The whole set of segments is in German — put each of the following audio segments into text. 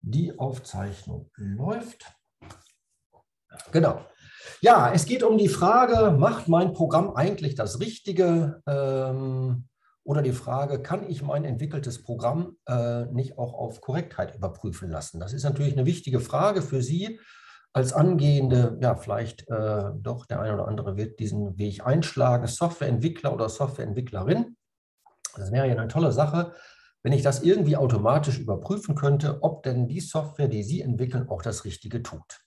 Die Aufzeichnung läuft. Genau. Ja, es geht um die Frage, macht mein Programm eigentlich das Richtige? Ähm, oder die Frage, kann ich mein entwickeltes Programm äh, nicht auch auf Korrektheit überprüfen lassen? Das ist natürlich eine wichtige Frage für Sie als angehende, ja, vielleicht äh, doch der eine oder andere wird diesen Weg einschlagen, Softwareentwickler oder Softwareentwicklerin. Das wäre ja eine tolle Sache, wenn ich das irgendwie automatisch überprüfen könnte, ob denn die Software, die Sie entwickeln, auch das Richtige tut.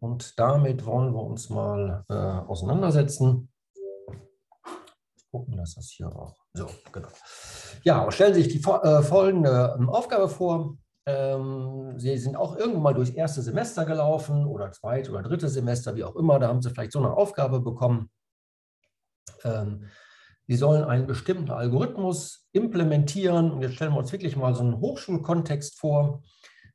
Und damit wollen wir uns mal äh, auseinandersetzen. Gucken, dass das hier auch. So, genau. Ja, stellen Sie sich die äh, folgende ähm, Aufgabe vor. Ähm, Sie sind auch irgendwann mal durchs erste Semester gelaufen oder zweite oder dritte Semester, wie auch immer. Da haben Sie vielleicht so eine Aufgabe bekommen. Ähm, Sie sollen einen bestimmten Algorithmus implementieren. Und jetzt stellen wir uns wirklich mal so einen Hochschulkontext vor.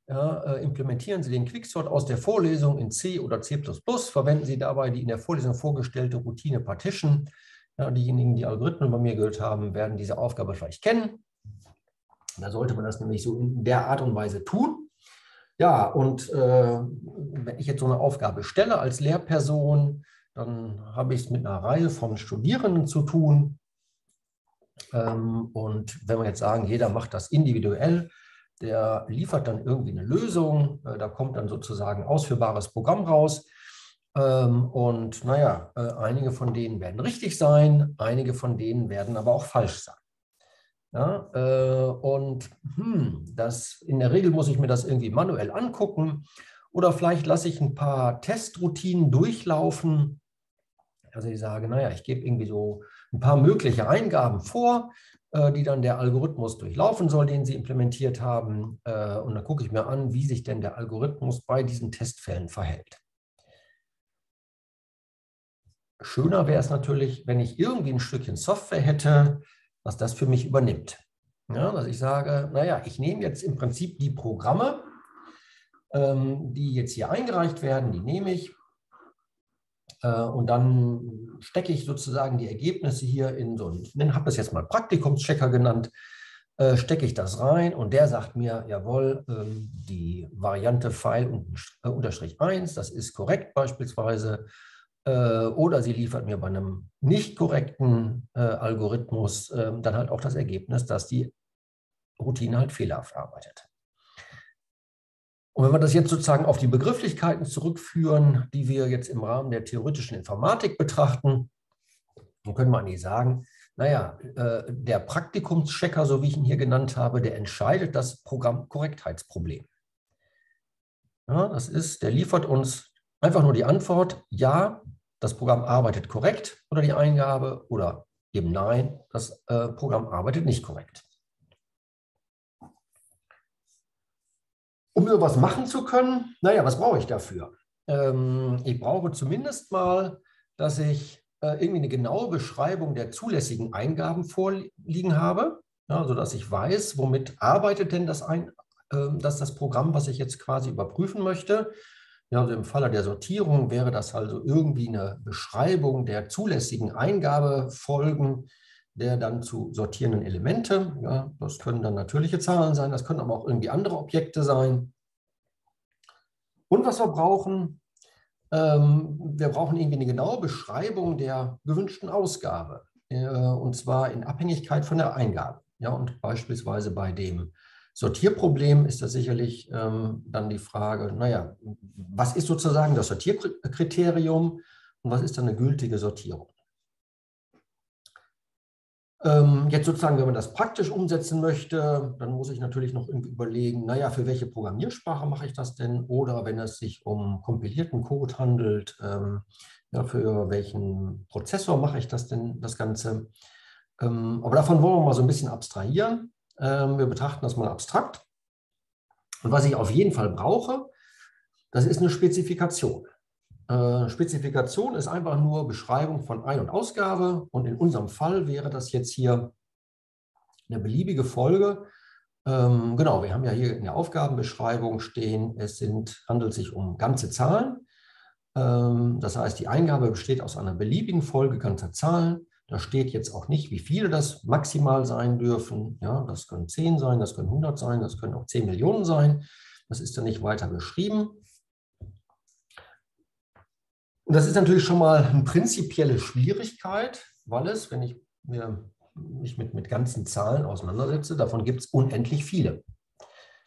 Ja, äh, implementieren Sie den Quicksort aus der Vorlesung in C oder C++, verwenden Sie dabei die in der Vorlesung vorgestellte Routine Partition. Ja, diejenigen, die Algorithmen bei mir gehört haben, werden diese Aufgabe vielleicht kennen. Da sollte man das nämlich so in der Art und Weise tun. Ja, und äh, wenn ich jetzt so eine Aufgabe stelle als Lehrperson, dann habe ich es mit einer Reihe von Studierenden zu tun. Ähm, und wenn wir jetzt sagen, jeder macht das individuell, der liefert dann irgendwie eine Lösung, äh, da kommt dann sozusagen ein ausführbares Programm raus. Ähm, und naja, äh, einige von denen werden richtig sein, einige von denen werden aber auch falsch sein. Ja, äh, und hm, das, in der Regel muss ich mir das irgendwie manuell angucken oder vielleicht lasse ich ein paar Testroutinen durchlaufen. Also ich sage, naja, ich gebe irgendwie so ein paar mögliche Eingaben vor äh, die dann der Algorithmus durchlaufen soll, den Sie implementiert haben. Äh, und dann gucke ich mir an, wie sich denn der Algorithmus bei diesen Testfällen verhält. Schöner wäre es natürlich, wenn ich irgendwie ein Stückchen Software hätte, was das für mich übernimmt. Ja, dass ich sage, naja, ich nehme jetzt im Prinzip die Programme, ähm, die jetzt hier eingereicht werden, die nehme ich und dann stecke ich sozusagen die Ergebnisse hier in so einen, ich habe das jetzt mal Praktikumschecker genannt, äh, stecke ich das rein und der sagt mir, jawohl, ähm, die Variante File äh, unterstrich 1, das ist korrekt beispielsweise. Oder sie liefert mir bei einem nicht korrekten Algorithmus ähm, dann halt auch das Ergebnis, dass die Routine halt fehlerhaft arbeitet. Und wenn wir das jetzt sozusagen auf die Begrifflichkeiten zurückführen, die wir jetzt im Rahmen der theoretischen Informatik betrachten, dann können wir eigentlich sagen, naja, äh, der Praktikumschecker, so wie ich ihn hier genannt habe, der entscheidet das Programmkorrektheitsproblem. Ja, das ist, der liefert uns einfach nur die Antwort, ja, das Programm arbeitet korrekt oder die Eingabe oder eben nein, das äh, Programm arbeitet nicht korrekt. Um sowas machen zu können, naja, was brauche ich dafür? Ähm, ich brauche zumindest mal, dass ich äh, irgendwie eine genaue Beschreibung der zulässigen Eingaben vorliegen habe, ja, sodass ich weiß, womit arbeitet denn das, ein, äh, das, das Programm, was ich jetzt quasi überprüfen möchte. Ja, also im Falle der Sortierung wäre das also irgendwie eine Beschreibung der zulässigen Eingabefolgen der dann zu sortierenden Elemente. Ja, das können dann natürliche Zahlen sein, das können aber auch irgendwie andere Objekte sein. Und was wir brauchen, ähm, wir brauchen irgendwie eine genaue Beschreibung der gewünschten Ausgabe. Äh, und zwar in Abhängigkeit von der Eingabe. Ja, und beispielsweise bei dem Sortierproblem ist das sicherlich ähm, dann die Frage, naja, was ist sozusagen das Sortierkriterium und was ist dann eine gültige Sortierung? Ähm, jetzt sozusagen, wenn man das praktisch umsetzen möchte, dann muss ich natürlich noch überlegen, naja, für welche Programmiersprache mache ich das denn? Oder wenn es sich um kompilierten Code handelt, ähm, ja, für welchen Prozessor mache ich das denn, das Ganze? Ähm, aber davon wollen wir mal so ein bisschen abstrahieren. Ähm, wir betrachten das mal abstrakt. Und was ich auf jeden Fall brauche, das ist eine Spezifikation. Äh, Spezifikation ist einfach nur Beschreibung von Ein- und Ausgabe. Und in unserem Fall wäre das jetzt hier eine beliebige Folge. Ähm, genau, wir haben ja hier in der Aufgabenbeschreibung stehen, es sind, handelt sich um ganze Zahlen. Ähm, das heißt, die Eingabe besteht aus einer beliebigen Folge ganzer Zahlen. Da steht jetzt auch nicht, wie viele das maximal sein dürfen. Ja, das können 10 sein, das können 100 sein, das können auch 10 Millionen sein. Das ist dann nicht weiter beschrieben. Und das ist natürlich schon mal eine prinzipielle Schwierigkeit, weil es, wenn ich mir, mich mit, mit ganzen Zahlen auseinandersetze, davon gibt es unendlich viele.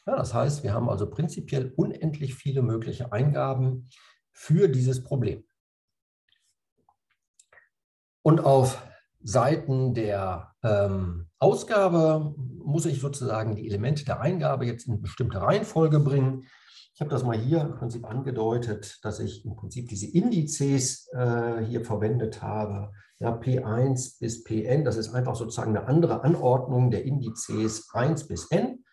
Ja, das heißt, wir haben also prinzipiell unendlich viele mögliche Eingaben für dieses Problem. Und auf Seiten der ähm, Ausgabe muss ich sozusagen die Elemente der Eingabe jetzt in bestimmte Reihenfolge bringen. Habe das mal hier im Prinzip angedeutet, dass ich im Prinzip diese Indizes äh, hier verwendet habe. Ja, P1 bis Pn, das ist einfach sozusagen eine andere Anordnung der Indizes 1 bis n.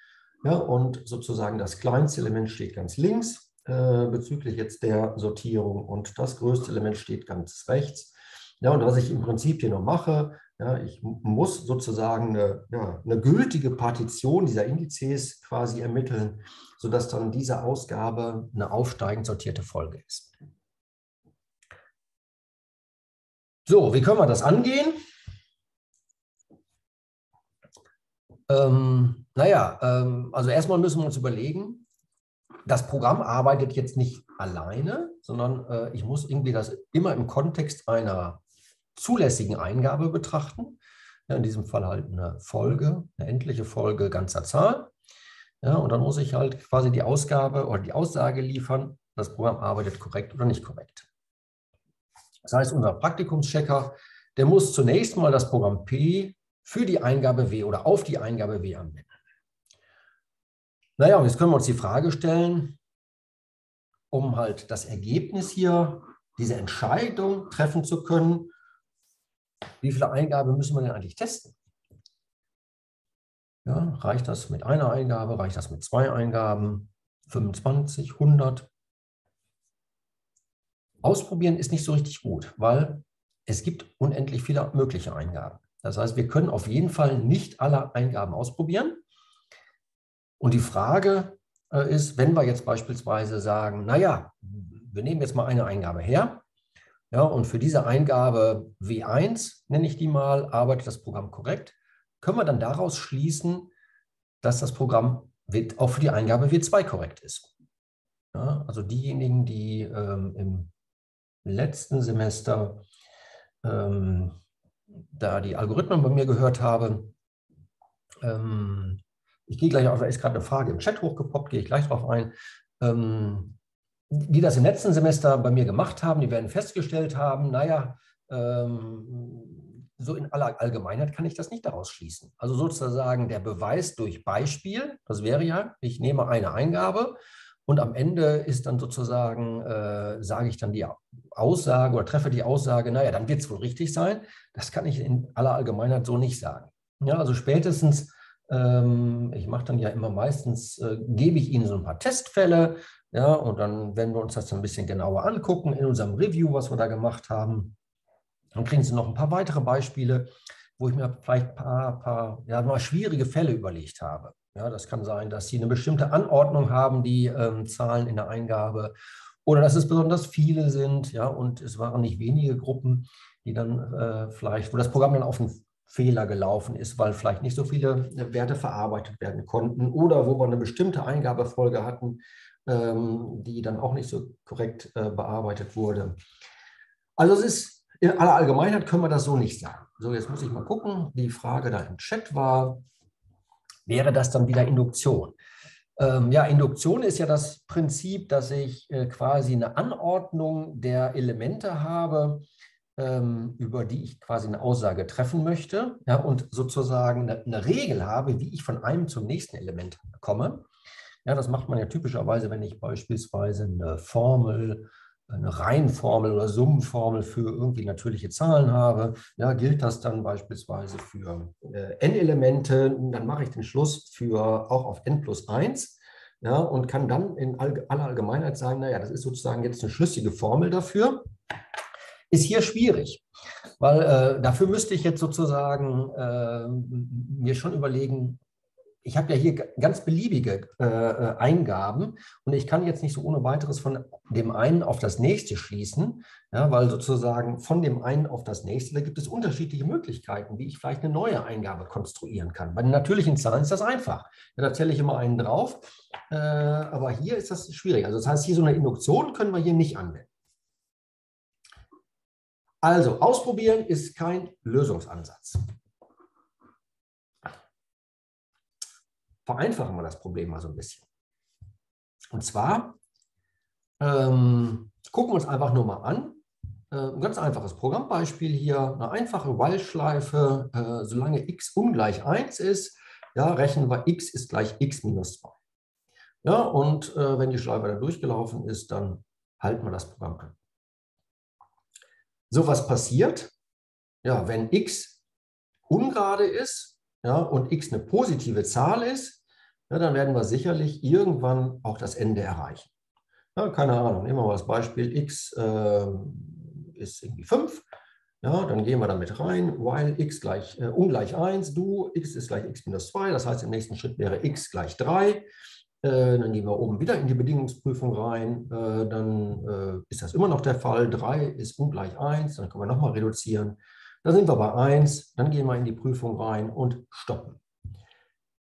Ja, und sozusagen das kleinste Element steht ganz links äh, bezüglich jetzt der Sortierung und das größte Element steht ganz rechts. Ja, und was ich im Prinzip hier noch mache, ja, ich muss sozusagen eine, ja, eine gültige Partition dieser Indizes quasi ermitteln, sodass dann diese Ausgabe eine aufsteigend sortierte Folge ist. So, wie können wir das angehen? Ähm, naja, ähm, also erstmal müssen wir uns überlegen, das Programm arbeitet jetzt nicht alleine, sondern äh, ich muss irgendwie das immer im Kontext einer zulässigen Eingabe betrachten. Ja, in diesem Fall halt eine Folge, eine endliche Folge ganzer Zahl. Ja, und dann muss ich halt quasi die Ausgabe oder die Aussage liefern, das Programm arbeitet korrekt oder nicht korrekt. Das heißt, unser Praktikumschecker, der muss zunächst mal das Programm P für die Eingabe W oder auf die Eingabe W anwenden. Naja, und jetzt können wir uns die Frage stellen, um halt das Ergebnis hier, diese Entscheidung treffen zu können, wie viele Eingaben müssen wir denn eigentlich testen? Ja, reicht das mit einer Eingabe? Reicht das mit zwei Eingaben? 25, 100? Ausprobieren ist nicht so richtig gut, weil es gibt unendlich viele mögliche Eingaben. Das heißt, wir können auf jeden Fall nicht alle Eingaben ausprobieren. Und die Frage äh, ist, wenn wir jetzt beispielsweise sagen, naja, wir nehmen jetzt mal eine Eingabe her ja, und für diese Eingabe W1, nenne ich die mal, arbeitet das Programm korrekt. Können wir dann daraus schließen, dass das Programm auch für die Eingabe W2 korrekt ist. Ja, also diejenigen, die ähm, im letzten Semester ähm, da die Algorithmen bei mir gehört haben, ähm, ich gehe gleich auf, da ist gerade eine Frage im Chat hochgepoppt, gehe ich gleich drauf ein. Ähm, die das im letzten Semester bei mir gemacht haben, die werden festgestellt haben, naja, ähm, so in aller Allgemeinheit kann ich das nicht daraus schließen. Also sozusagen der Beweis durch Beispiel, das wäre ja, ich nehme eine Eingabe und am Ende ist dann sozusagen, äh, sage ich dann die Aussage oder treffe die Aussage, naja, dann wird es wohl richtig sein. Das kann ich in aller Allgemeinheit so nicht sagen. Ja, also spätestens, ähm, ich mache dann ja immer meistens, äh, gebe ich Ihnen so ein paar Testfälle, ja, und dann, wenn wir uns das ein bisschen genauer angucken in unserem Review, was wir da gemacht haben, dann kriegen Sie noch ein paar weitere Beispiele, wo ich mir vielleicht ein paar, paar ja, mal schwierige Fälle überlegt habe. Ja, das kann sein, dass Sie eine bestimmte Anordnung haben, die ähm, Zahlen in der Eingabe, oder dass es besonders viele sind, ja, und es waren nicht wenige Gruppen, die dann äh, vielleicht, wo das Programm dann auf einen Fehler gelaufen ist, weil vielleicht nicht so viele Werte verarbeitet werden konnten oder wo wir eine bestimmte Eingabefolge hatten, die dann auch nicht so korrekt äh, bearbeitet wurde. Also es ist in aller Allgemeinheit können wir das so nicht sagen. So, jetzt muss ich mal gucken. Die Frage da im Chat war, wäre das dann wieder Induktion? Ähm, ja, Induktion ist ja das Prinzip, dass ich äh, quasi eine Anordnung der Elemente habe, ähm, über die ich quasi eine Aussage treffen möchte ja, und sozusagen eine, eine Regel habe, wie ich von einem zum nächsten Element komme. Ja, das macht man ja typischerweise, wenn ich beispielsweise eine Formel, eine Reihenformel oder Summenformel für irgendwie natürliche Zahlen habe. Ja, gilt das dann beispielsweise für äh, n-Elemente, dann mache ich den Schluss für auch auf n plus 1 ja, und kann dann in aller Allgemeinheit sagen, naja, das ist sozusagen jetzt eine schlüssige Formel dafür. Ist hier schwierig, weil äh, dafür müsste ich jetzt sozusagen äh, mir schon überlegen, ich habe ja hier ganz beliebige äh, äh, Eingaben und ich kann jetzt nicht so ohne weiteres von dem einen auf das nächste schließen, ja, weil sozusagen von dem einen auf das nächste, da gibt es unterschiedliche Möglichkeiten, wie ich vielleicht eine neue Eingabe konstruieren kann. Bei den natürlichen Zahlen ist das einfach. Ja, da zähle ich immer einen drauf, äh, aber hier ist das schwierig. Also das heißt, hier so eine Induktion können wir hier nicht anwenden. Also ausprobieren ist kein Lösungsansatz. Vereinfachen wir das Problem mal so ein bisschen. Und zwar ähm, gucken wir uns einfach nur mal an. Äh, ein ganz einfaches Programmbeispiel hier, eine einfache While-Schleife. Äh, solange x ungleich 1 ist, ja, rechnen wir x ist gleich x minus 2. Ja, und äh, wenn die Schleife dann durchgelaufen ist, dann halten wir das Programm an. So, was passiert? Ja, wenn x ungerade ist ja, und x eine positive Zahl ist, ja, dann werden wir sicherlich irgendwann auch das Ende erreichen. Ja, keine Ahnung, nehmen wir mal das Beispiel x äh, ist irgendwie 5. Ja, dann gehen wir damit rein, while x gleich, äh, ungleich 1, du, x ist gleich x minus 2, das heißt im nächsten Schritt wäre x gleich 3. Äh, dann gehen wir oben wieder in die Bedingungsprüfung rein, äh, dann äh, ist das immer noch der Fall, 3 ist ungleich 1, dann können wir nochmal reduzieren. Dann sind wir bei 1, dann gehen wir in die Prüfung rein und stoppen.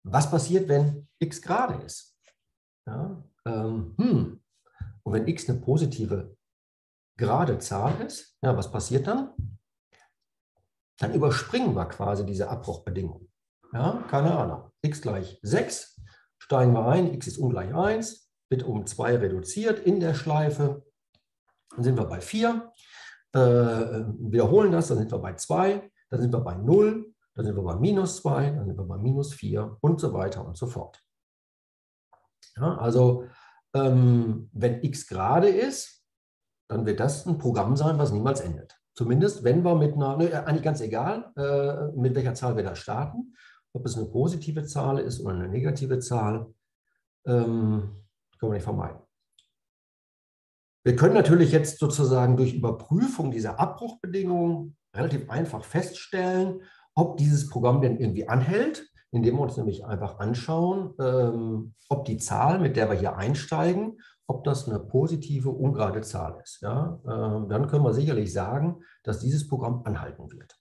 Was passiert, wenn x gerade ist? Ja, ähm, hm. Und wenn x eine positive gerade Zahl ist, ja, was passiert dann? Dann überspringen wir quasi diese Abbruchbedingung. Ja, keine Ahnung. x gleich 6, steigen wir ein, x ist ungleich 1, wird um 2 reduziert in der Schleife. Dann sind wir bei 4, äh, wiederholen das, dann sind wir bei 2, dann sind wir bei 0, dann sind wir bei minus 2, dann sind wir bei minus 4 und so weiter und so fort. Ja, also ähm, wenn x gerade ist, dann wird das ein Programm sein, was niemals endet. Zumindest wenn wir mit einer, ne, eigentlich ganz egal, äh, mit welcher Zahl wir da starten, ob es eine positive Zahl ist oder eine negative Zahl, ähm, können wir nicht vermeiden. Wir können natürlich jetzt sozusagen durch Überprüfung dieser Abbruchbedingungen relativ einfach feststellen, ob dieses Programm denn irgendwie anhält, indem wir uns nämlich einfach anschauen, ähm, ob die Zahl, mit der wir hier einsteigen, ob das eine positive, ungerade Zahl ist. Ja? Ähm, dann können wir sicherlich sagen, dass dieses Programm anhalten wird.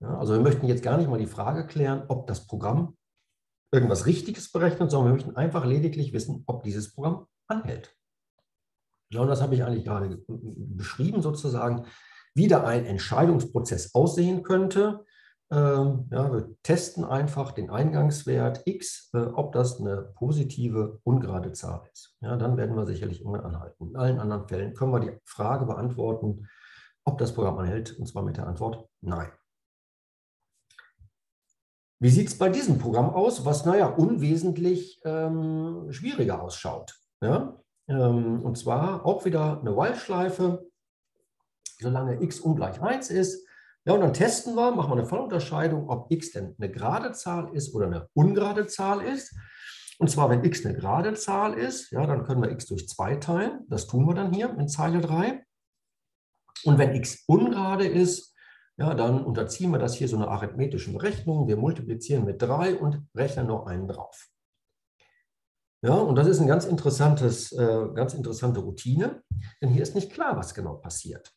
Ja, also wir möchten jetzt gar nicht mal die Frage klären, ob das Programm irgendwas Richtiges berechnet, sondern wir möchten einfach lediglich wissen, ob dieses Programm anhält. Ja, und das habe ich eigentlich gerade beschrieben sozusagen wie da ein Entscheidungsprozess aussehen könnte. Ähm, ja, wir testen einfach den Eingangswert x, äh, ob das eine positive, ungerade Zahl ist. Ja, dann werden wir sicherlich irgendwann anhalten. In allen anderen Fällen können wir die Frage beantworten, ob das Programm anhält, und zwar mit der Antwort Nein. Wie sieht es bei diesem Programm aus, was, naja, unwesentlich ähm, schwieriger ausschaut? Ja? Ähm, und zwar auch wieder eine While-Schleife solange x ungleich 1 ist. Ja, und dann testen wir, machen wir eine Vollunterscheidung, ob x denn eine gerade Zahl ist oder eine ungerade Zahl ist. Und zwar, wenn x eine gerade Zahl ist, ja, dann können wir x durch 2 teilen. Das tun wir dann hier in Zeile 3. Und wenn x ungerade ist, ja, dann unterziehen wir das hier so einer arithmetischen Berechnung. Wir multiplizieren mit 3 und rechnen noch einen drauf. Ja, und das ist eine ganz, interessantes, äh, ganz interessante Routine, denn hier ist nicht klar, was genau passiert.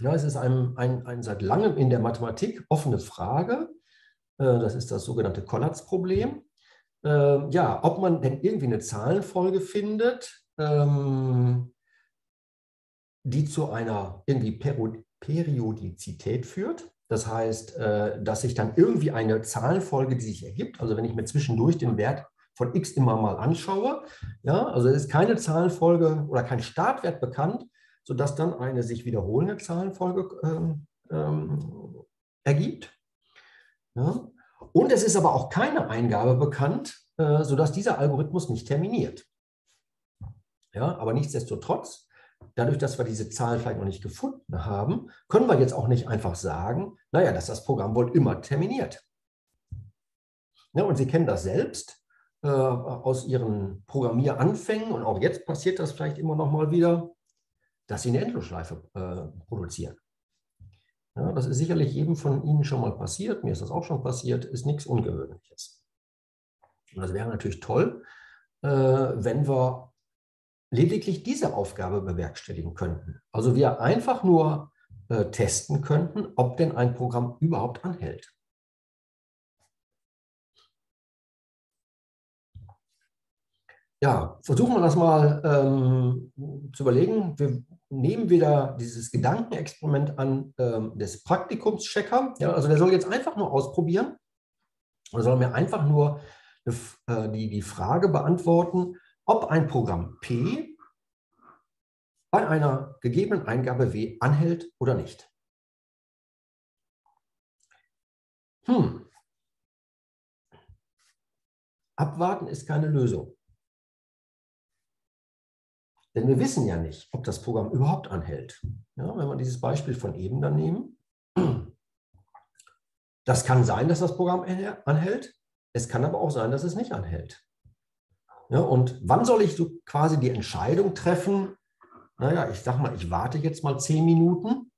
Ja, es ist ein, ein, ein seit langem in der Mathematik offene Frage. Äh, das ist das sogenannte Collatz-Problem. Ähm, ja, ob man denn irgendwie eine Zahlenfolge findet, ähm, die zu einer irgendwie Periodizität führt. Das heißt, äh, dass sich dann irgendwie eine Zahlenfolge, die sich ergibt, also wenn ich mir zwischendurch den Wert von x immer mal anschaue, ja, also es ist keine Zahlenfolge oder kein Startwert bekannt, sodass dann eine sich wiederholende Zahlenfolge ähm, ähm, ergibt. Ja. Und es ist aber auch keine Eingabe bekannt, äh, sodass dieser Algorithmus nicht terminiert. Ja, aber nichtsdestotrotz, dadurch, dass wir diese Zahl vielleicht noch nicht gefunden haben, können wir jetzt auch nicht einfach sagen, naja, dass das Programm wohl immer terminiert. Ja, und Sie kennen das selbst äh, aus Ihren Programmieranfängen und auch jetzt passiert das vielleicht immer noch mal wieder dass sie eine Endlosschleife äh, produzieren. Ja, das ist sicherlich jedem von Ihnen schon mal passiert. Mir ist das auch schon passiert. Ist nichts Ungewöhnliches. Und das wäre natürlich toll, äh, wenn wir lediglich diese Aufgabe bewerkstelligen könnten. Also wir einfach nur äh, testen könnten, ob denn ein Programm überhaupt anhält. Ja, versuchen wir das mal ähm, zu überlegen. Wir nehmen wieder dieses Gedankenexperiment an ähm, des Praktikumschecker. Ja, also der soll jetzt einfach nur ausprobieren und soll mir einfach nur äh, die, die Frage beantworten, ob ein Programm P bei einer gegebenen Eingabe W anhält oder nicht. Hm. Abwarten ist keine Lösung. Denn wir wissen ja nicht, ob das Programm überhaupt anhält. Ja, wenn wir dieses Beispiel von eben dann nehmen, das kann sein, dass das Programm anhält. Es kann aber auch sein, dass es nicht anhält. Ja, und wann soll ich so quasi die Entscheidung treffen? Naja, ich sage mal, ich warte jetzt mal zehn Minuten.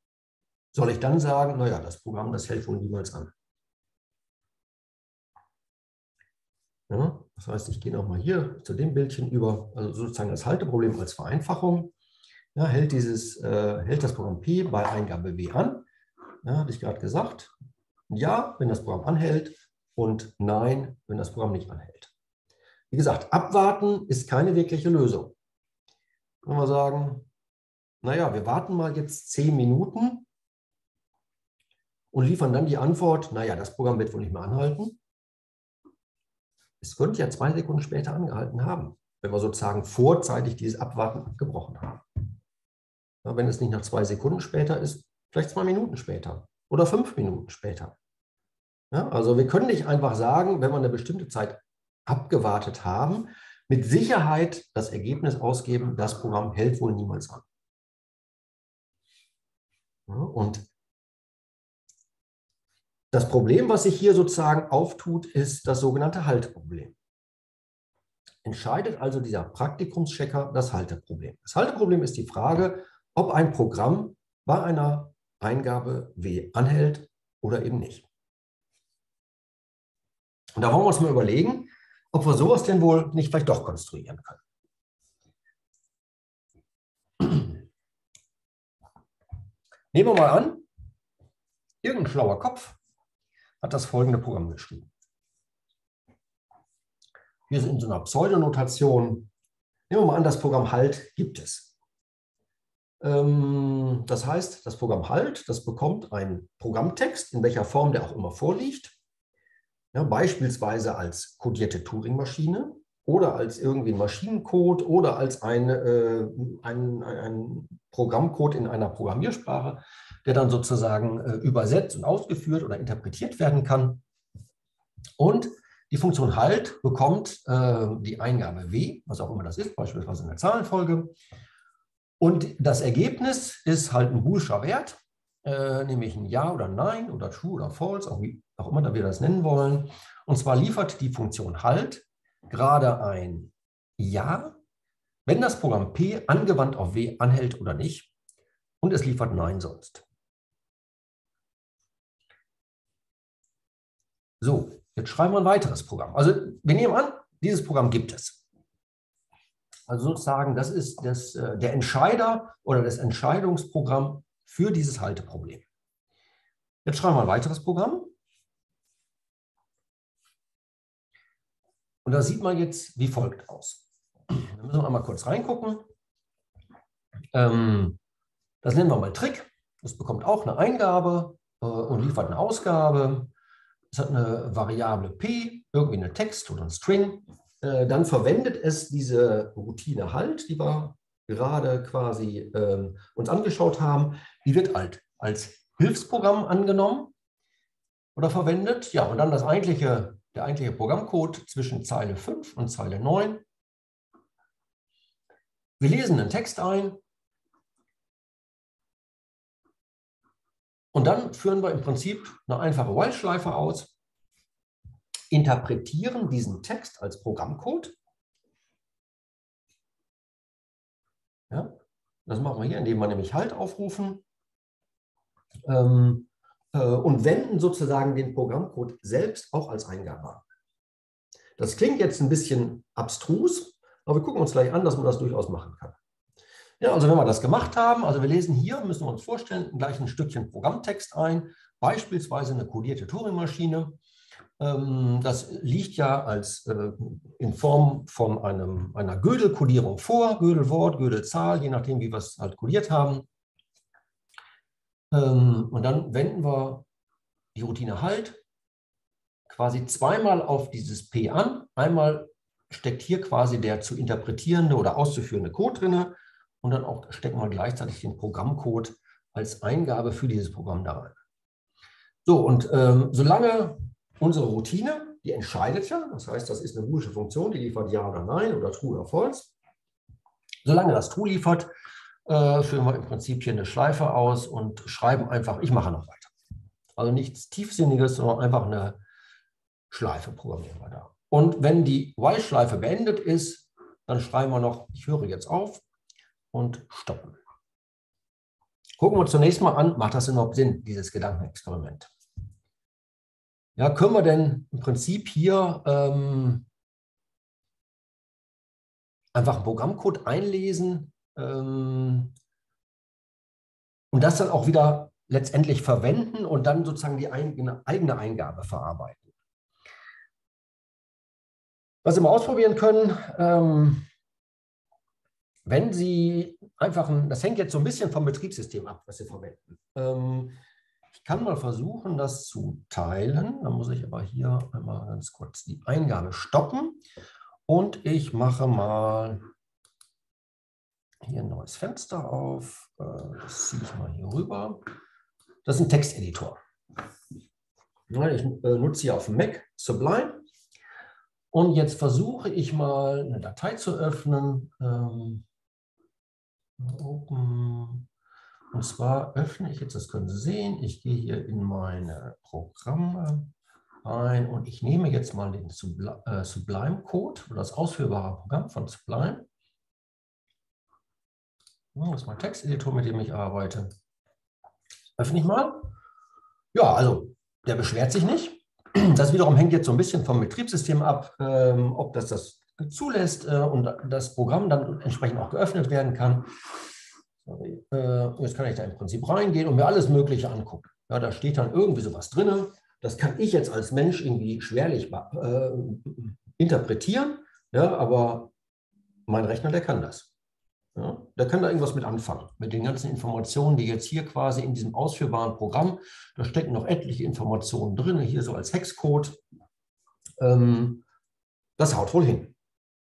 Soll ich dann sagen, naja, das Programm, das hält wohl niemals an. Ja, das heißt, ich gehe nochmal hier zu dem Bildchen über, also sozusagen das Halteproblem als Vereinfachung. Ja, hält, dieses, äh, hält das Programm P bei Eingabe W an? Ja, hatte ich gerade gesagt. Ja, wenn das Programm anhält und Nein, wenn das Programm nicht anhält. Wie gesagt, abwarten ist keine wirkliche Lösung. Können wir sagen, naja, wir warten mal jetzt zehn Minuten und liefern dann die Antwort, naja, das Programm wird wohl nicht mehr anhalten. Es könnte ja zwei Sekunden später angehalten haben, wenn wir sozusagen vorzeitig dieses Abwarten abgebrochen haben. Ja, wenn es nicht nach zwei Sekunden später ist, vielleicht zwei Minuten später oder fünf Minuten später. Ja, also wir können nicht einfach sagen, wenn wir eine bestimmte Zeit abgewartet haben, mit Sicherheit das Ergebnis ausgeben, das Programm hält wohl niemals an. Ja, und das Problem, was sich hier sozusagen auftut, ist das sogenannte Halteproblem. Entscheidet also dieser Praktikumschecker das Halteproblem. Das Halteproblem ist die Frage, ob ein Programm bei einer Eingabe W anhält oder eben nicht. Und da wollen wir uns mal überlegen, ob wir sowas denn wohl nicht vielleicht doch konstruieren können. Nehmen wir mal an, irgendein schlauer Kopf hat das folgende Programm geschrieben. Hier sind in so einer Pseudonotation, nehmen wir mal an, das Programm Halt gibt es. Ähm, das heißt, das Programm Halt, das bekommt einen Programmtext, in welcher Form der auch immer vorliegt, ja, beispielsweise als kodierte Turing-Maschine oder als irgendwie Maschinencode oder als ein, äh, ein, ein Programmcode in einer Programmiersprache, der dann sozusagen äh, übersetzt und ausgeführt oder interpretiert werden kann. Und die Funktion halt bekommt äh, die Eingabe w, was auch immer das ist, beispielsweise eine Zahlenfolge. Und das Ergebnis ist halt ein boolscher Wert, äh, nämlich ein Ja oder Nein oder True oder False, auch wie auch immer wir das nennen wollen. Und zwar liefert die Funktion halt gerade ein Ja, wenn das Programm P angewandt auf W anhält oder nicht. Und es liefert Nein sonst. So, jetzt schreiben wir ein weiteres Programm. Also wir nehmen an, dieses Programm gibt es. Also sozusagen, das ist das, äh, der Entscheider oder das Entscheidungsprogramm für dieses Halteproblem. Jetzt schreiben wir ein weiteres Programm. Und da sieht man jetzt wie folgt aus. Da müssen wir einmal kurz reingucken. Ähm, das nennen wir mal Trick. Das bekommt auch eine Eingabe äh, und liefert eine Ausgabe es hat eine Variable p, irgendwie eine Text oder ein String. Äh, dann verwendet es diese Routine halt, die wir gerade quasi äh, uns angeschaut haben. Die wird halt als Hilfsprogramm angenommen oder verwendet. Ja, und dann das eigentliche, der eigentliche Programmcode zwischen Zeile 5 und Zeile 9. Wir lesen einen Text ein, Und dann führen wir im Prinzip eine einfache While-Schleife aus, interpretieren diesen Text als Programmcode. Ja, das machen wir hier, indem wir nämlich Halt aufrufen. Ähm, äh, und wenden sozusagen den Programmcode selbst auch als Eingabe an. Das klingt jetzt ein bisschen abstrus, aber wir gucken uns gleich an, dass man das durchaus machen kann. Ja, also wenn wir das gemacht haben, also wir lesen hier, müssen wir uns vorstellen, gleich ein Stückchen Programmtext ein, beispielsweise eine codierte Turing-Maschine. Ähm, das liegt ja als äh, in Form von einem, einer Gödel-Kodierung vor, Gödel-Wort, Gödel-Zahl, je nachdem, wie wir es halt kodiert haben. Ähm, und dann wenden wir die Routine Halt quasi zweimal auf dieses P an. Einmal steckt hier quasi der zu interpretierende oder auszuführende Code drin und dann auch stecken wir gleichzeitig den Programmcode als Eingabe für dieses Programm da rein. So, und ähm, solange unsere Routine, die entscheidet ja, das heißt, das ist eine boolische Funktion, die liefert Ja oder Nein oder True oder False. Solange das True liefert, äh, führen wir im Prinzip hier eine Schleife aus und schreiben einfach, ich mache noch weiter. Also nichts Tiefsinniges, sondern einfach eine Schleife programmieren wir da. Und wenn die While-Schleife beendet ist, dann schreiben wir noch, ich höre jetzt auf und stoppen. Gucken wir zunächst mal an, macht das überhaupt Sinn, dieses Gedankenexperiment? Ja, können wir denn im Prinzip hier ähm, einfach einen Programmcode einlesen ähm, und das dann auch wieder letztendlich verwenden und dann sozusagen die eigene, Eingabe verarbeiten? Was Sie mal ausprobieren können, ähm, wenn Sie einfach, ein, das hängt jetzt so ein bisschen vom Betriebssystem ab, was Sie verwenden. Ähm, ich kann mal versuchen, das zu teilen. Da muss ich aber hier einmal ganz kurz die Eingabe stoppen. Und ich mache mal hier ein neues Fenster auf. Äh, das ziehe ich mal hier rüber. Das ist ein Texteditor. Ich äh, nutze hier auf dem Mac Sublime. Und jetzt versuche ich mal eine Datei zu öffnen. Ähm, Open. Und zwar öffne ich jetzt, das können Sie sehen, ich gehe hier in meine Programme ein und ich nehme jetzt mal den äh, Sublime-Code oder das ausführbare Programm von Sublime. Das ist mein Texteditor, mit dem ich arbeite. Öffne ich mal. Ja, also der beschwert sich nicht. Das wiederum hängt jetzt so ein bisschen vom Betriebssystem ab, ähm, ob das das zulässt äh, und das Programm dann entsprechend auch geöffnet werden kann. Sorry. Äh, jetzt kann ich da im Prinzip reingehen und mir alles Mögliche angucken. Ja, da steht dann irgendwie sowas drin. Das kann ich jetzt als Mensch irgendwie schwerlich äh, interpretieren, ja, aber mein Rechner, der kann das. Ja, der kann da irgendwas mit anfangen, mit den ganzen Informationen, die jetzt hier quasi in diesem ausführbaren Programm, da stecken noch etliche Informationen drin, hier so als Hexcode. Ähm, das haut wohl hin.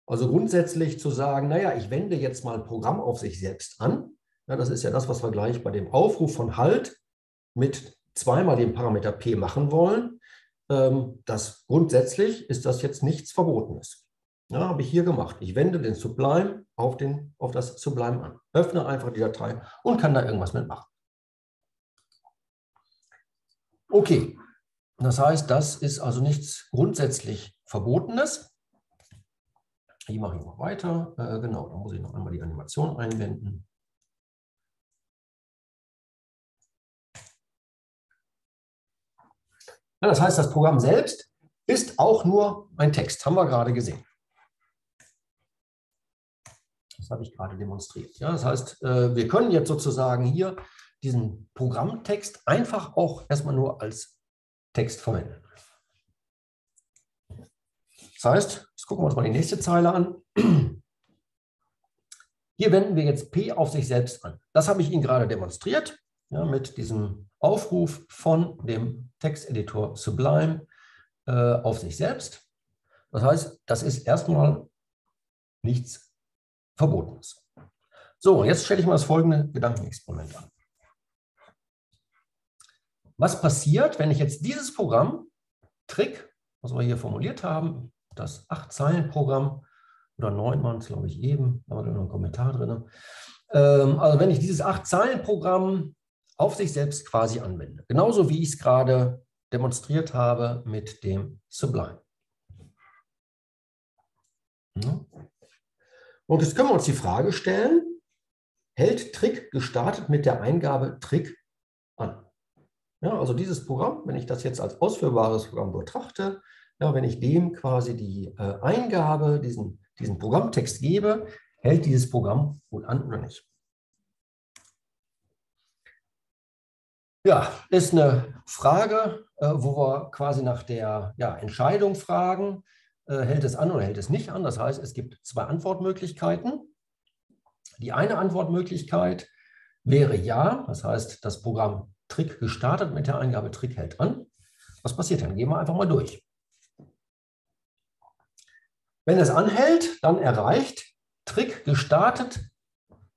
Also grundsätzlich zu sagen, naja, ich wende jetzt mal ein Programm auf sich selbst an. Ja, das ist ja das, was wir gleich bei dem Aufruf von Halt mit zweimal dem Parameter p machen wollen. Ähm, das grundsätzlich ist das jetzt nichts Verbotenes. Ja, habe ich hier gemacht. Ich wende den Sublime auf, den, auf das Sublime an. Öffne einfach die Datei und kann da irgendwas mitmachen. Okay, das heißt, das ist also nichts grundsätzlich Verbotenes. Hier mache ich noch weiter. Äh, genau, da muss ich noch einmal die Animation einwenden. Ja, das heißt, das Programm selbst ist auch nur ein Text, haben wir gerade gesehen. Das habe ich gerade demonstriert. Ja, das heißt, äh, wir können jetzt sozusagen hier diesen Programmtext einfach auch erstmal nur als Text verwenden. Das heißt, jetzt gucken wir uns mal die nächste Zeile an. Hier wenden wir jetzt P auf sich selbst an. Das habe ich Ihnen gerade demonstriert ja, mit diesem Aufruf von dem Texteditor Sublime äh, auf sich selbst. Das heißt, das ist erstmal nichts Verbotenes. So, jetzt stelle ich mal das folgende Gedankenexperiment an. Was passiert, wenn ich jetzt dieses Programm, Trick, was wir hier formuliert haben, das Acht-Zeilen-Programm oder neun waren es, glaube ich, eben, da war noch ein Kommentar drin. Ähm, also wenn ich dieses Acht-Zeilen-Programm auf sich selbst quasi anwende, genauso wie ich es gerade demonstriert habe mit dem Sublime. Und jetzt können wir uns die Frage stellen, hält Trick gestartet mit der Eingabe Trick an? Ja, also dieses Programm, wenn ich das jetzt als ausführbares Programm betrachte, ja, wenn ich dem quasi die äh, Eingabe, diesen, diesen Programmtext gebe, hält dieses Programm wohl an oder nicht. Ja, ist eine Frage, äh, wo wir quasi nach der ja, Entscheidung fragen, hält es an oder hält es nicht an. Das heißt, es gibt zwei Antwortmöglichkeiten. Die eine Antwortmöglichkeit wäre ja, das heißt, das Programm Trick gestartet mit der Eingabe Trick hält an. Was passiert dann? Gehen wir einfach mal durch. Wenn es anhält, dann erreicht Trick gestartet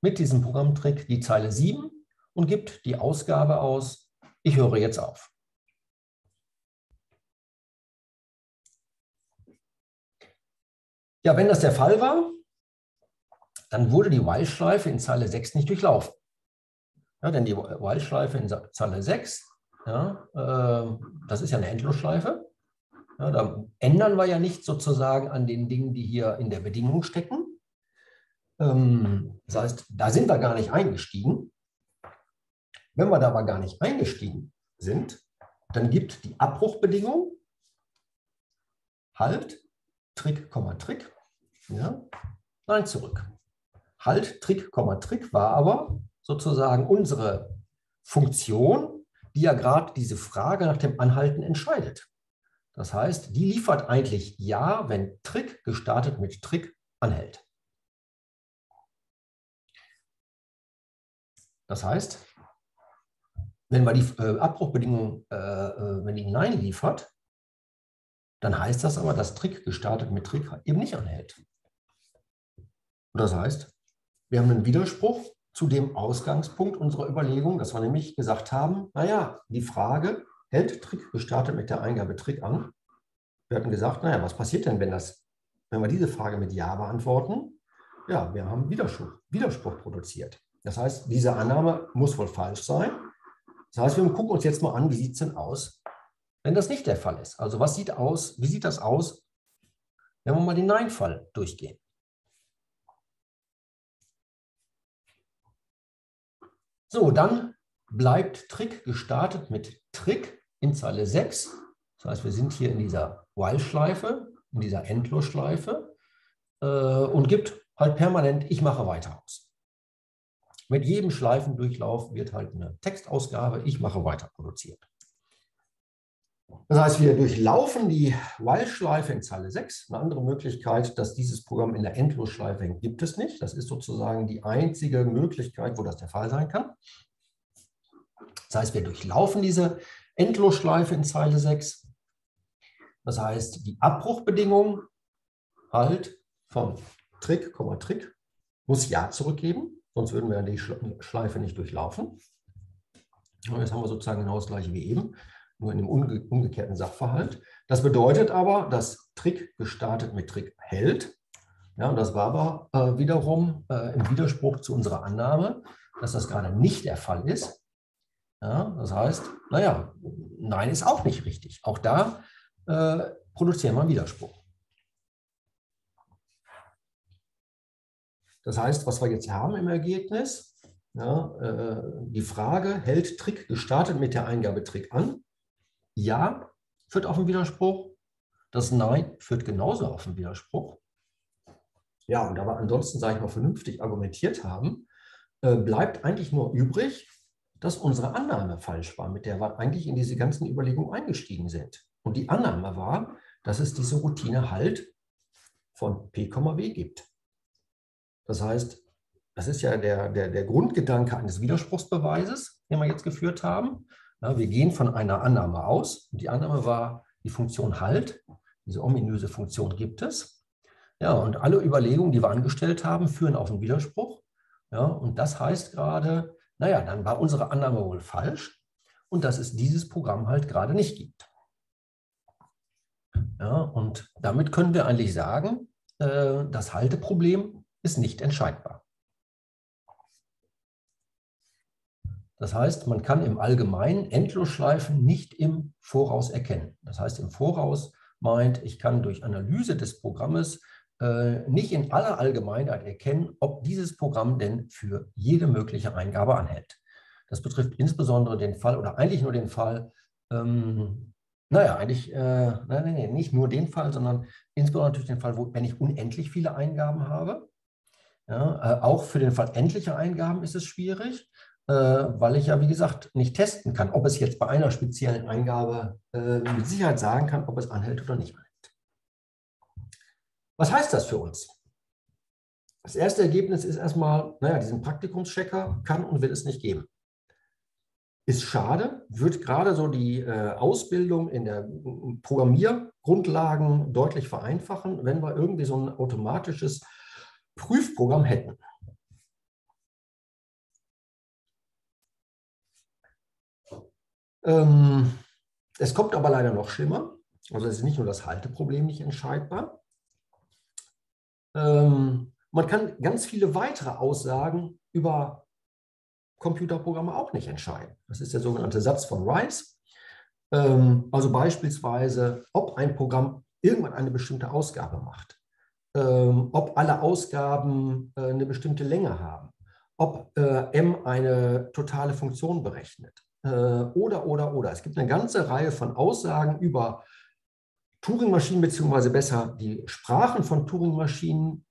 mit diesem Programmtrick die Zeile 7 und gibt die Ausgabe aus, ich höre jetzt auf. Ja, wenn das der Fall war, dann wurde die While-Schleife in Zeile 6 nicht durchlaufen. Ja, denn die While-Schleife in Zeile 6, ja, äh, das ist ja eine Endlosschleife. Ja, da ändern wir ja nicht sozusagen an den Dingen, die hier in der Bedingung stecken. Ähm, das heißt, da sind wir gar nicht eingestiegen. Wenn wir da aber gar nicht eingestiegen sind, dann gibt die Abbruchbedingung Halt, Trick, Trick, ja, nein, zurück. Halt, Trick, Trick war aber sozusagen unsere Funktion, die ja gerade diese Frage nach dem Anhalten entscheidet. Das heißt, die liefert eigentlich Ja, wenn Trick gestartet mit Trick anhält. Das heißt, wenn wir die äh, Abbruchbedingung, äh, äh, wenn die Nein liefert, dann heißt das aber, dass Trick gestartet mit Trick eben nicht anhält. Und das heißt, wir haben einen Widerspruch zu dem Ausgangspunkt unserer Überlegung, dass wir nämlich gesagt haben, naja, die Frage, hält Trick gestartet mit der Eingabe Trick an? Wir hatten gesagt, naja, was passiert denn, wenn, das, wenn wir diese Frage mit Ja beantworten? Ja, wir haben Widerspruch, Widerspruch produziert. Das heißt, diese Annahme muss wohl falsch sein. Das heißt, wir gucken uns jetzt mal an, wie sieht es denn aus, wenn das nicht der Fall ist. Also was sieht aus, wie sieht das aus, wenn wir mal den Nein-Fall durchgehen? So, dann bleibt Trick gestartet mit Trick in Zeile 6. Das heißt, wir sind hier in dieser While-Schleife, in dieser Endlosschleife äh, und gibt halt permanent, ich mache weiter aus. Mit jedem Schleifendurchlauf wird halt eine Textausgabe, ich mache weiter produziert. Das heißt, wir durchlaufen die While-Schleife in Zeile 6. Eine andere Möglichkeit, dass dieses Programm in der Endlosschleife hängt, gibt es nicht. Das ist sozusagen die einzige Möglichkeit, wo das der Fall sein kann. Das heißt, wir durchlaufen diese Endlosschleife in Zeile 6. Das heißt, die Abbruchbedingung halt von Trick, Trick muss Ja zurückgeben, sonst würden wir die Schleife nicht durchlaufen. Und jetzt haben wir sozusagen genau das gleiche wie eben nur in dem umge umgekehrten Sachverhalt. Das bedeutet aber, dass Trick gestartet mit Trick hält. Ja, und das war aber äh, wiederum äh, im Widerspruch zu unserer Annahme, dass das gerade nicht der Fall ist. Ja, das heißt, naja, nein ist auch nicht richtig. Auch da äh, produzieren wir einen Widerspruch. Das heißt, was wir jetzt haben im Ergebnis, ja, äh, die Frage, hält Trick gestartet mit der Eingabe Trick an? Ja führt auf einen Widerspruch. Das Nein führt genauso auf einen Widerspruch. Ja, und da wir ansonsten, sage ich mal, vernünftig argumentiert haben, äh, bleibt eigentlich nur übrig, dass unsere Annahme falsch war, mit der wir eigentlich in diese ganzen Überlegungen eingestiegen sind. Und die Annahme war, dass es diese Routine Halt von P, W gibt. Das heißt, das ist ja der, der, der Grundgedanke eines Widerspruchsbeweises, den wir jetzt geführt haben. Ja, wir gehen von einer Annahme aus. Die Annahme war die Funktion Halt. Diese ominöse Funktion gibt es. Ja, und alle Überlegungen, die wir angestellt haben, führen auf einen Widerspruch. Ja, und das heißt gerade, naja, dann war unsere Annahme wohl falsch und dass es dieses Programm halt gerade nicht gibt. Ja, und damit können wir eigentlich sagen, äh, das Halteproblem ist nicht entscheidbar. Das heißt, man kann im Allgemeinen Endlosschleifen nicht im Voraus erkennen. Das heißt, im Voraus meint, ich kann durch Analyse des Programmes äh, nicht in aller Allgemeinheit erkennen, ob dieses Programm denn für jede mögliche Eingabe anhält. Das betrifft insbesondere den Fall oder eigentlich nur den Fall, ähm, naja, eigentlich, äh, nein, nein, nicht nur den Fall, sondern insbesondere natürlich den Fall, wo, wenn ich unendlich viele Eingaben habe. Ja, äh, auch für den Fall endlicher Eingaben ist es schwierig, weil ich ja, wie gesagt, nicht testen kann, ob es jetzt bei einer speziellen Eingabe äh, mit Sicherheit sagen kann, ob es anhält oder nicht anhält. Was heißt das für uns? Das erste Ergebnis ist erstmal, naja, diesen Praktikumschecker kann und will es nicht geben. Ist schade, wird gerade so die äh, Ausbildung in der Programmiergrundlagen deutlich vereinfachen, wenn wir irgendwie so ein automatisches Prüfprogramm hätten. Ähm, es kommt aber leider noch schlimmer. Also es ist nicht nur das Halteproblem nicht entscheidbar. Ähm, man kann ganz viele weitere Aussagen über Computerprogramme auch nicht entscheiden. Das ist der sogenannte Satz von Rice. Ähm, also beispielsweise, ob ein Programm irgendwann eine bestimmte Ausgabe macht, ähm, ob alle Ausgaben äh, eine bestimmte Länge haben, ob äh, M eine totale Funktion berechnet oder, oder, oder. Es gibt eine ganze Reihe von Aussagen über Turing-Maschinen, beziehungsweise besser die Sprachen von Turing-Maschinen,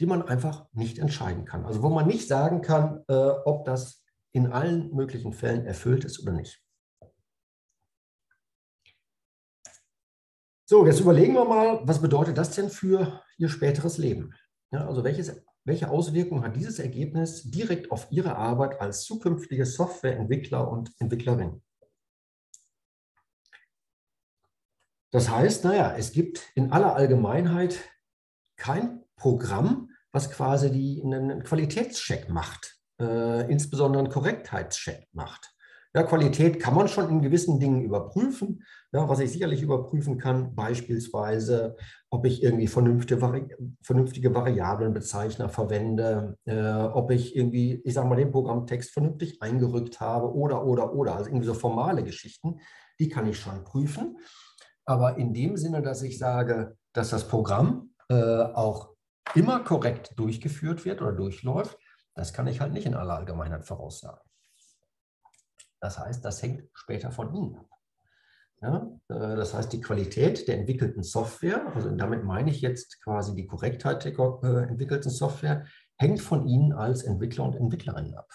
die man einfach nicht entscheiden kann. Also wo man nicht sagen kann, äh, ob das in allen möglichen Fällen erfüllt ist oder nicht. So, jetzt überlegen wir mal, was bedeutet das denn für Ihr späteres Leben? Ja, also welches, welche Auswirkungen hat dieses Ergebnis direkt auf Ihre Arbeit als zukünftige Softwareentwickler und Entwicklerin? Das heißt, naja, es gibt in aller Allgemeinheit kein Programm, was quasi die, einen Qualitätscheck macht, äh, insbesondere einen Korrektheitscheck macht. Ja, Qualität kann man schon in gewissen Dingen überprüfen. Ja, was ich sicherlich überprüfen kann, beispielsweise, ob ich irgendwie vernünftige, Vari vernünftige Variablenbezeichner verwende, äh, ob ich irgendwie, ich sage mal, den Programmtext vernünftig eingerückt habe oder, oder, oder. Also irgendwie so formale Geschichten, die kann ich schon prüfen. Aber in dem Sinne, dass ich sage, dass das Programm äh, auch immer korrekt durchgeführt wird oder durchläuft, das kann ich halt nicht in aller Allgemeinheit voraussagen. Das heißt, das hängt später von Ihnen ab. Ja, äh, das heißt, die Qualität der entwickelten Software, also damit meine ich jetzt quasi die Korrektheit der äh, entwickelten Software, hängt von Ihnen als Entwickler und Entwicklerinnen ab.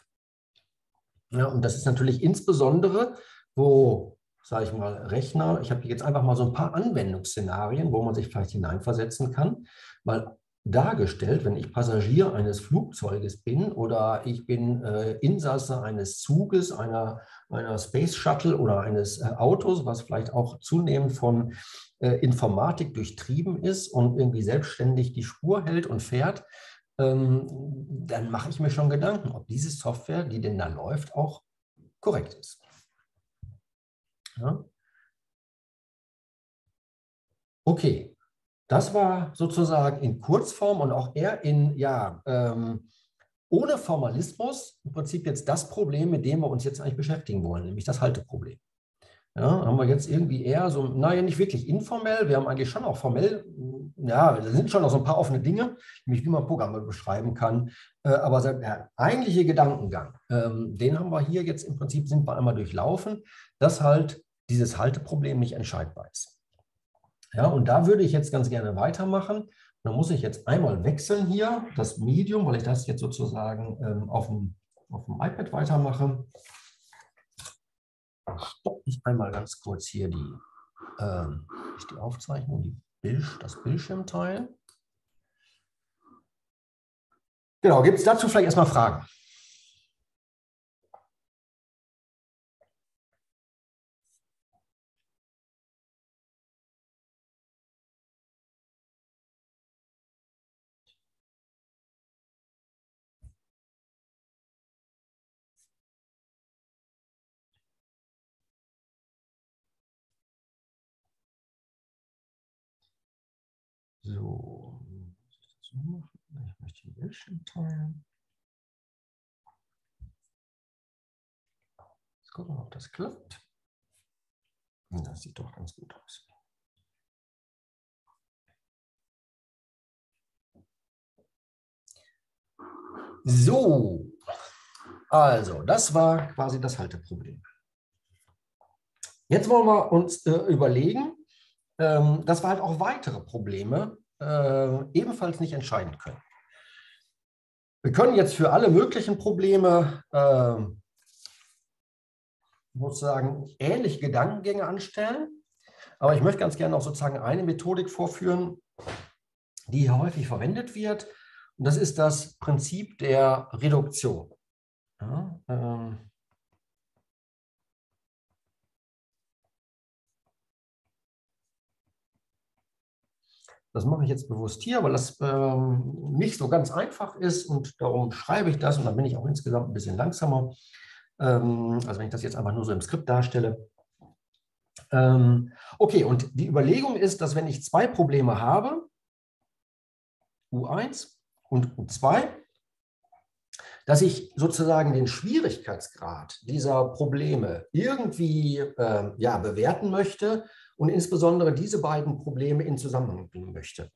Ja, und das ist natürlich insbesondere, wo, sage ich mal, Rechner, ich habe jetzt einfach mal so ein paar Anwendungsszenarien, wo man sich vielleicht hineinversetzen kann, weil dargestellt, wenn ich Passagier eines Flugzeuges bin oder ich bin äh, Insasse eines Zuges, einer, einer Space Shuttle oder eines äh, Autos, was vielleicht auch zunehmend von äh, Informatik durchtrieben ist und irgendwie selbstständig die Spur hält und fährt, ähm, dann mache ich mir schon Gedanken, ob diese Software, die denn da läuft, auch korrekt ist. Ja? Okay, das war sozusagen in Kurzform und auch eher in, ja, ähm, ohne Formalismus im Prinzip jetzt das Problem, mit dem wir uns jetzt eigentlich beschäftigen wollen, nämlich das Halteproblem. Ja, haben wir jetzt irgendwie eher so, naja, nicht wirklich informell, wir haben eigentlich schon auch formell, ja, da sind schon noch so ein paar offene Dinge, nämlich wie man Programme beschreiben kann, äh, aber der eigentliche Gedankengang, ähm, den haben wir hier jetzt im Prinzip, sind wir einmal durchlaufen, dass halt dieses Halteproblem nicht entscheidbar ist. Ja, und da würde ich jetzt ganz gerne weitermachen. Da muss ich jetzt einmal wechseln hier, das Medium, weil ich das jetzt sozusagen ähm, auf, dem, auf dem iPad weitermache. Stoppe ich einmal ganz kurz hier die, ähm, die Aufzeichnung, die Bild, das Bildschirmteil. Genau, gibt es dazu vielleicht erstmal Fragen? So, so machen? Ich möchte den Bildschirm teilen. Jetzt gucken wir, ob das klappt. Das sieht doch ganz gut aus. So, Also, das war quasi das Halteproblem. Jetzt wollen wir uns äh, überlegen, ähm, dass wir halt auch weitere Probleme äh, ebenfalls nicht entscheiden können. Wir können jetzt für alle möglichen Probleme äh, sozusagen ähnliche Gedankengänge anstellen. Aber ich möchte ganz gerne auch sozusagen eine Methodik vorführen, die hier häufig verwendet wird. Und das ist das Prinzip der Reduktion. Ja, ähm, Das mache ich jetzt bewusst hier, weil das ähm, nicht so ganz einfach ist und darum schreibe ich das und dann bin ich auch insgesamt ein bisschen langsamer. Ähm, also wenn ich das jetzt einfach nur so im Skript darstelle. Ähm, okay, und die Überlegung ist, dass wenn ich zwei Probleme habe, U1 und U2, dass ich sozusagen den Schwierigkeitsgrad dieser Probleme irgendwie äh, ja, bewerten möchte und insbesondere diese beiden Probleme in Zusammenhang bringen möchte.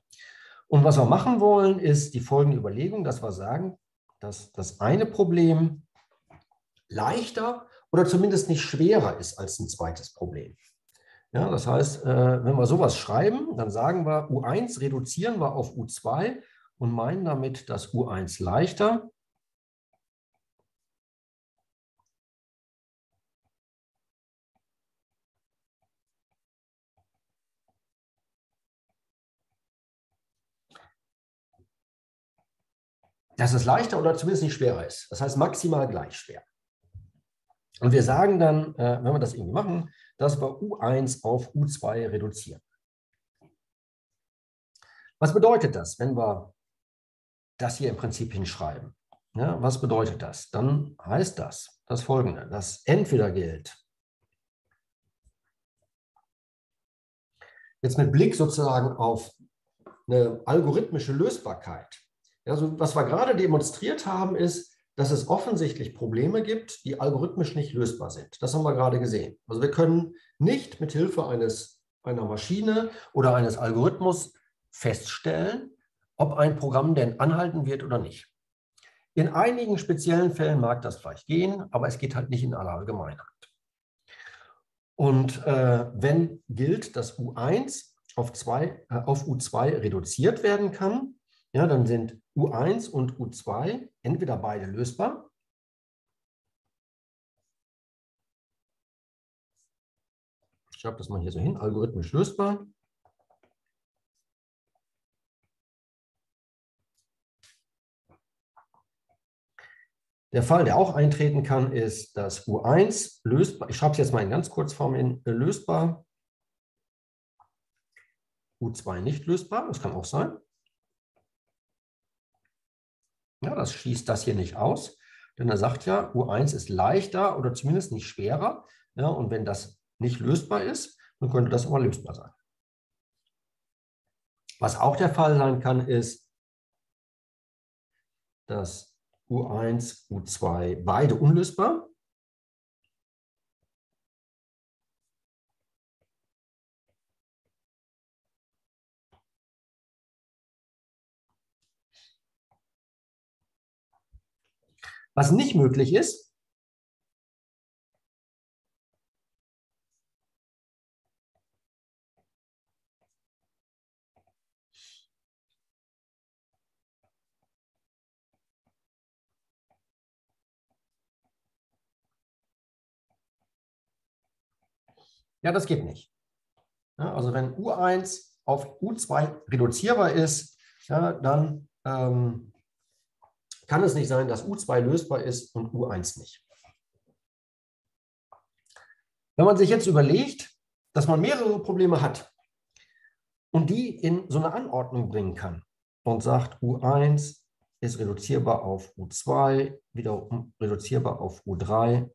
Und was wir machen wollen, ist die folgende Überlegung, dass wir sagen, dass das eine Problem leichter oder zumindest nicht schwerer ist als ein zweites Problem. Ja, das heißt, äh, wenn wir sowas schreiben, dann sagen wir, U1 reduzieren wir auf U2 und meinen damit das U1 leichter dass es leichter oder zumindest nicht schwerer ist. Das heißt maximal gleich schwer. Und wir sagen dann, äh, wenn wir das irgendwie machen, dass wir U1 auf U2 reduzieren. Was bedeutet das, wenn wir das hier im Prinzip hinschreiben? Ja, was bedeutet das? Dann heißt das das folgende, dass entweder gilt, jetzt mit Blick sozusagen auf eine algorithmische Lösbarkeit, also was wir gerade demonstriert haben, ist, dass es offensichtlich Probleme gibt, die algorithmisch nicht lösbar sind. Das haben wir gerade gesehen. Also wir können nicht mit Hilfe eines, einer Maschine oder eines Algorithmus feststellen, ob ein Programm denn anhalten wird oder nicht. In einigen speziellen Fällen mag das vielleicht gehen, aber es geht halt nicht in aller Allgemeinheit. Und äh, wenn gilt, dass U1 auf, zwei, äh, auf U2 reduziert werden kann, ja, dann sind U1 und U2 entweder beide lösbar Ich schreibe das mal hier so hin, algorithmisch lösbar. Der Fall, der auch eintreten kann, ist, dass U1 lösbar, ich schreibe es jetzt mal in ganz Kurzform in äh, lösbar, U2 nicht lösbar, das kann auch sein. Ja, das schließt das hier nicht aus, denn er sagt ja, U1 ist leichter oder zumindest nicht schwerer. Ja, und wenn das nicht lösbar ist, dann könnte das aber lösbar sein. Was auch der Fall sein kann, ist, dass U1, U2 beide unlösbar Was nicht möglich ist, Ja, das geht nicht. Ja, also wenn U1 auf U2 reduzierbar ist, ja, dann ähm, kann es nicht sein, dass U2 lösbar ist und U1 nicht. Wenn man sich jetzt überlegt, dass man mehrere Probleme hat und die in so eine Anordnung bringen kann und sagt, U1 ist reduzierbar auf U2, wieder reduzierbar auf U3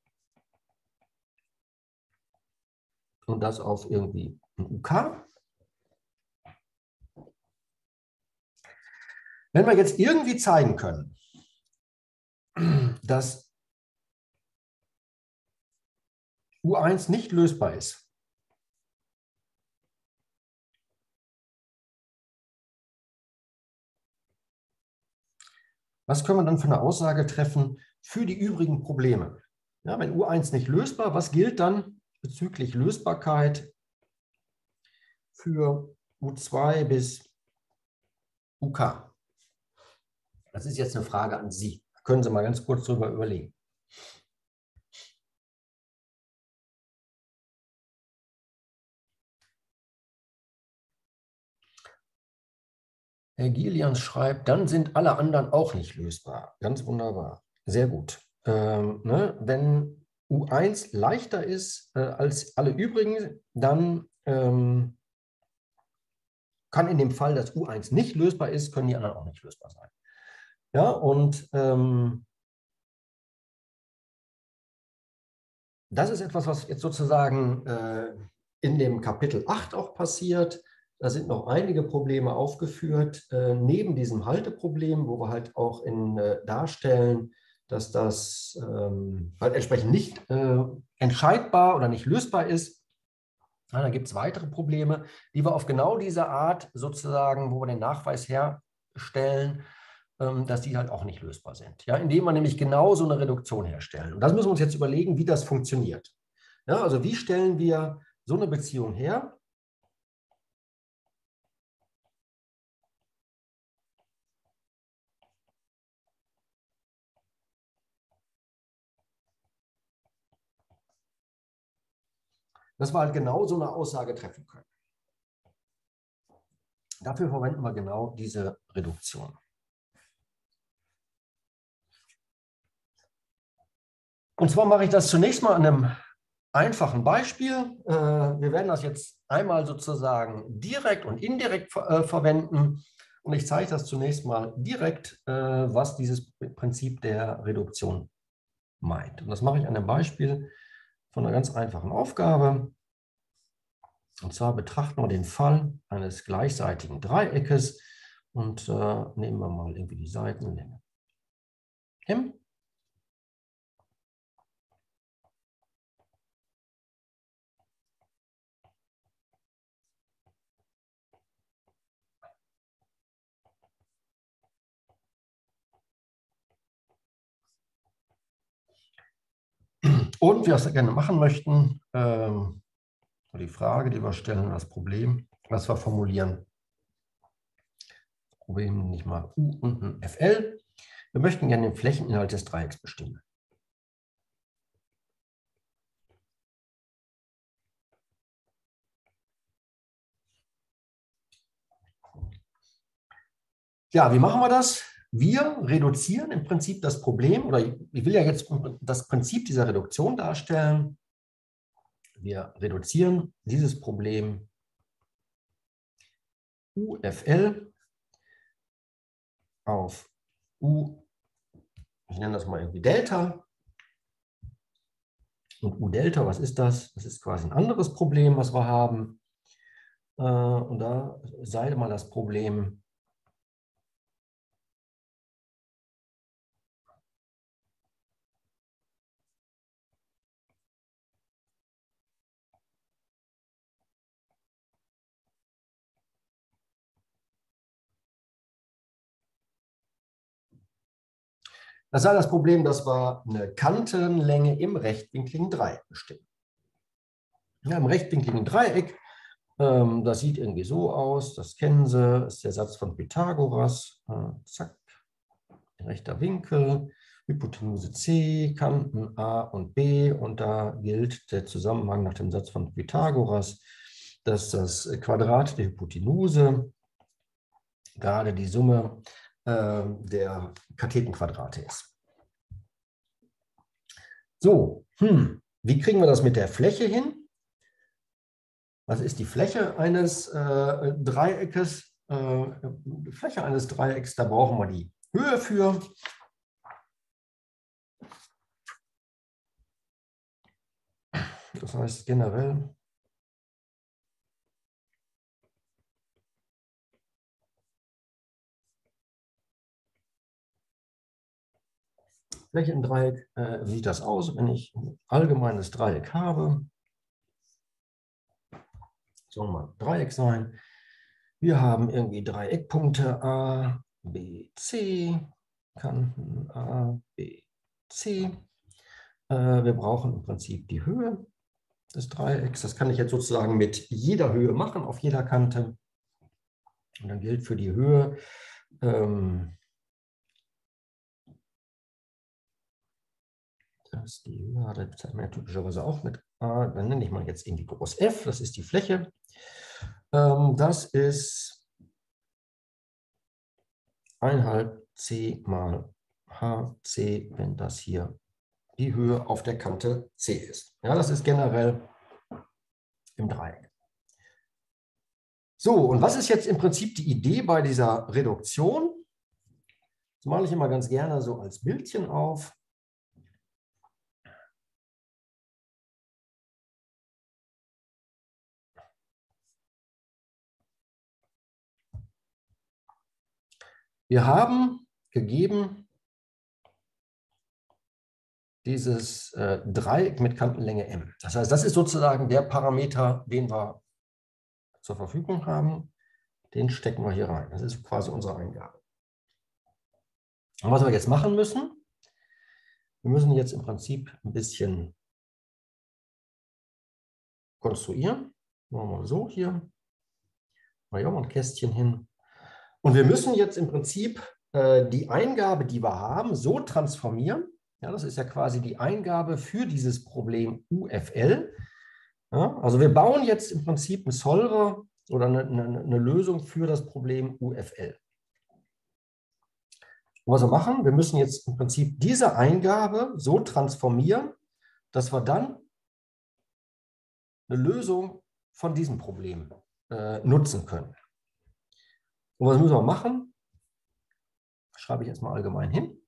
und das auf irgendwie ein UK. Wenn wir jetzt irgendwie zeigen können, dass U1 nicht lösbar ist. Was können wir dann für eine Aussage treffen für die übrigen Probleme. Ja, wenn U1 nicht lösbar, was gilt dann bezüglich Lösbarkeit für U2 bis UK? Das ist jetzt eine Frage an Sie. Können Sie mal ganz kurz darüber überlegen. Herr Gilians schreibt, dann sind alle anderen auch nicht lösbar. Ganz wunderbar. Sehr gut. Ähm, ne? Wenn U1 leichter ist äh, als alle übrigen, dann ähm, kann in dem Fall, dass U1 nicht lösbar ist, können die anderen auch nicht lösbar sein. Ja, und ähm, das ist etwas, was jetzt sozusagen äh, in dem Kapitel 8 auch passiert. Da sind noch einige Probleme aufgeführt, äh, neben diesem Halteproblem, wo wir halt auch in, äh, darstellen, dass das ähm, halt entsprechend nicht äh, entscheidbar oder nicht lösbar ist. Ja, dann gibt es weitere Probleme, die wir auf genau diese Art sozusagen, wo wir den Nachweis herstellen, dass die halt auch nicht lösbar sind. Ja, indem wir nämlich genau so eine Reduktion herstellen. Und das müssen wir uns jetzt überlegen, wie das funktioniert. Ja, also wie stellen wir so eine Beziehung her, dass wir halt genau so eine Aussage treffen können. Dafür verwenden wir genau diese Reduktion. Und zwar mache ich das zunächst mal an einem einfachen Beispiel. Äh, wir werden das jetzt einmal sozusagen direkt und indirekt äh, verwenden. Und ich zeige das zunächst mal direkt, äh, was dieses Prinzip der Reduktion meint. Und das mache ich an einem Beispiel von einer ganz einfachen Aufgabe. Und zwar betrachten wir den Fall eines gleichseitigen Dreieckes und nehmen wir mal irgendwie die Seitenlänge m. Und wir das gerne machen möchten, ähm, die Frage, die wir stellen, das Problem, was wir formulieren. Problem nicht mal U und ein FL. Wir möchten gerne den Flächeninhalt des Dreiecks bestimmen. Ja, wie machen wir das? Wir reduzieren im Prinzip das Problem, oder ich will ja jetzt das Prinzip dieser Reduktion darstellen. Wir reduzieren dieses Problem UFL auf U, ich nenne das mal irgendwie Delta. Und U-Delta, was ist das? Das ist quasi ein anderes Problem, was wir haben. Äh, und da sei mal das Problem Das sei das Problem, dass wir eine Kantenlänge im rechtwinkligen Dreieck bestimmen. Ja, Im rechtwinkligen Dreieck, ähm, das sieht irgendwie so aus, das kennen Sie, ist der Satz von Pythagoras. Äh, zack, rechter Winkel, Hypotenuse C, Kanten A und B und da gilt der Zusammenhang nach dem Satz von Pythagoras, dass das Quadrat der Hypotenuse gerade die Summe äh, der Kathetenquadrate ist. So, hm, wie kriegen wir das mit der Fläche hin? Was ist die Fläche eines äh, Dreieckes? Äh, Fläche eines Dreiecks, da brauchen wir die Höhe für. Das heißt generell Flächendreieck äh, sieht das aus, wenn ich ein allgemeines Dreieck habe. Soll mal Dreieck sein. Wir haben irgendwie drei Eckpunkte A, B, C, Kanten A, B, C. Äh, wir brauchen im Prinzip die Höhe des Dreiecks. Das kann ich jetzt sozusagen mit jeder Höhe machen, auf jeder Kante. Und dann gilt für die Höhe ähm, dass die Höhe, das bezeichnet man ja typischerweise auch mit A, dann nenne ich mal jetzt irgendwie groß F, das ist die Fläche. Ähm, das ist 1 C mal HC, wenn das hier die Höhe auf der Kante C ist. Ja, das ist generell im Dreieck. So, und was ist jetzt im Prinzip die Idee bei dieser Reduktion? Das male ich immer ganz gerne so als Bildchen auf. Wir haben gegeben dieses äh, Dreieck mit Kantenlänge m. Das heißt, das ist sozusagen der Parameter, den wir zur Verfügung haben. Den stecken wir hier rein. Das ist quasi unsere Eingabe. Und was wir jetzt machen müssen, wir müssen jetzt im Prinzip ein bisschen konstruieren. Machen wir mal so hier. Mal hier mal ein Kästchen hin. Und wir müssen jetzt im Prinzip äh, die Eingabe, die wir haben, so transformieren. Ja, das ist ja quasi die Eingabe für dieses Problem UFL. Ja, also wir bauen jetzt im Prinzip einen Solver oder eine, eine, eine Lösung für das Problem UFL. Und was wir machen, wir müssen jetzt im Prinzip diese Eingabe so transformieren, dass wir dann eine Lösung von diesem Problem äh, nutzen können. Und was müssen wir machen? Schreibe ich jetzt mal allgemein hin.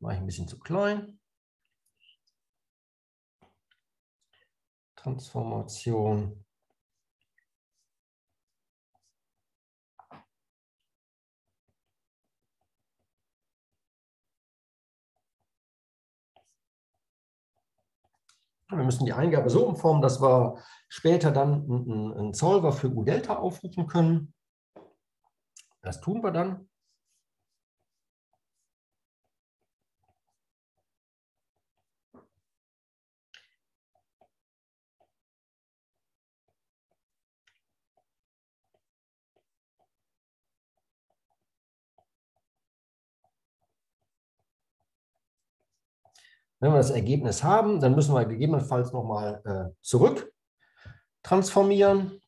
Mache ich ein bisschen zu klein. Transformation. Wir müssen die Eingabe so umformen, dass wir später dann einen Solver für U-Delta aufrufen können. Das tun wir dann. Wenn wir das Ergebnis haben, dann müssen wir gegebenenfalls nochmal äh, zurück transformieren,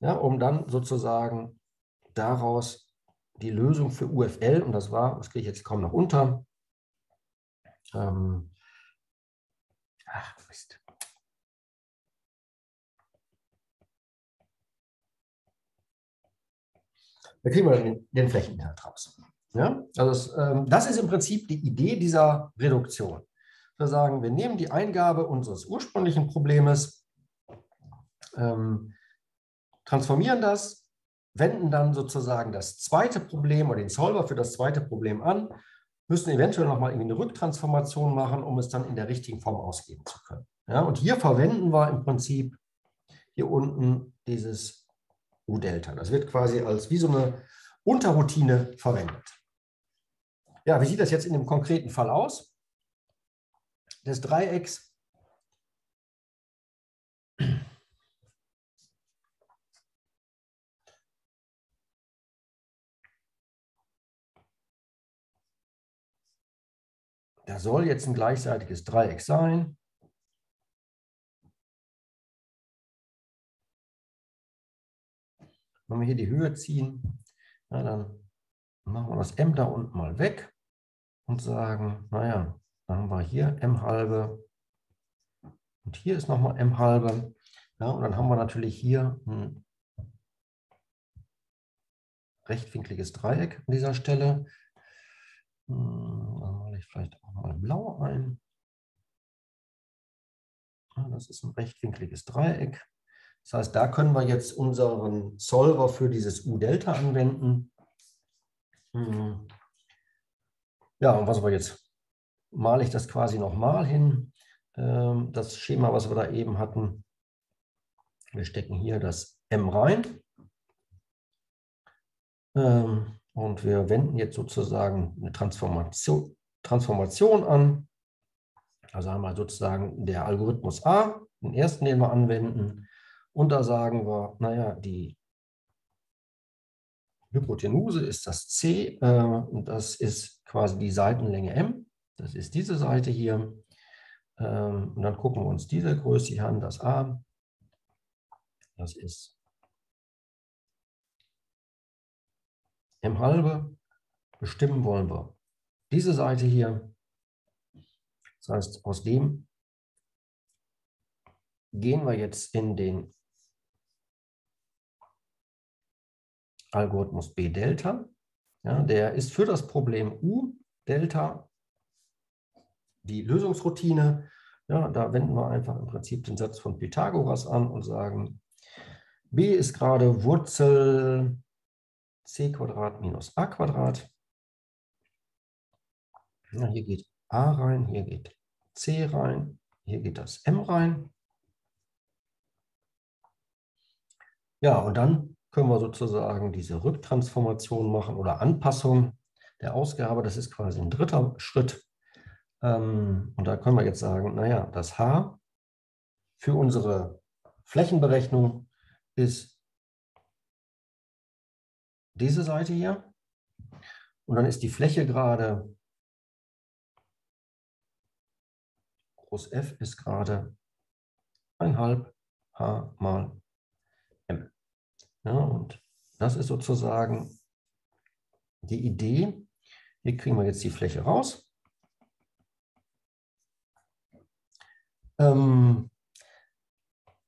ja, um dann sozusagen daraus die Lösung für UFL, und das war, das kriege ich jetzt kaum noch unter, ähm, ach Mist. Da kriegen wir den, den Flächeninhalt raus. Ja? Also das, ähm, das ist im Prinzip die Idee dieser Reduktion. Wir sagen, wir nehmen die Eingabe unseres ursprünglichen Problems, ähm, transformieren das, wenden dann sozusagen das zweite Problem oder den Solver für das zweite Problem an, müssen eventuell nochmal eine Rücktransformation machen, um es dann in der richtigen Form ausgeben zu können. Ja, und hier verwenden wir im Prinzip hier unten dieses U-Delta. Das wird quasi als wie so eine Unterroutine verwendet. Ja, wie sieht das jetzt in dem konkreten Fall aus? Des Dreiecks. Da soll jetzt ein gleichseitiges Dreieck sein. Wenn wir hier die Höhe ziehen, ja, dann machen wir das m da unten mal weg und sagen, naja, dann haben wir hier m halbe und hier ist nochmal m halbe. Ja, und dann haben wir natürlich hier ein rechtwinkliges Dreieck an dieser Stelle. Hm, dann male ich vielleicht auch mal blau ein. Das ist ein rechtwinkliges Dreieck. Das heißt, da können wir jetzt unseren Solver für dieses U-Delta anwenden. Hm. Ja, und was wir jetzt, male ich das quasi nochmal hin, ähm, das Schema, was wir da eben hatten. Wir stecken hier das m rein. Ähm, und wir wenden jetzt sozusagen eine Transformation, Transformation an. Also haben wir sozusagen der Algorithmus A, den ersten, den wir anwenden. Und da sagen wir, naja, die Hypotenuse ist das C äh, und das ist quasi die Seitenlänge M. Das ist diese Seite hier. Ähm, und dann gucken wir uns diese Größe hier an, das A. Das ist M halbe. Bestimmen wollen wir diese Seite hier. Das heißt, aus dem gehen wir jetzt in den Algorithmus B Delta. Ja, der ist für das Problem U Delta die Lösungsroutine. Ja, da wenden wir einfach im Prinzip den Satz von Pythagoras an und sagen, b ist gerade Wurzel c Quadrat minus a Quadrat. Ja, hier geht a rein, hier geht c rein, hier geht das m rein. Ja, und dann können wir sozusagen diese Rücktransformation machen oder Anpassung der Ausgabe. Das ist quasi ein dritter Schritt. Ähm, und da können wir jetzt sagen, naja, das H für unsere Flächenberechnung ist diese Seite hier. Und dann ist die Fläche gerade, groß F ist gerade 1,5 H mal. Ja, und das ist sozusagen die Idee. Hier kriegen wir jetzt die Fläche raus. Ähm,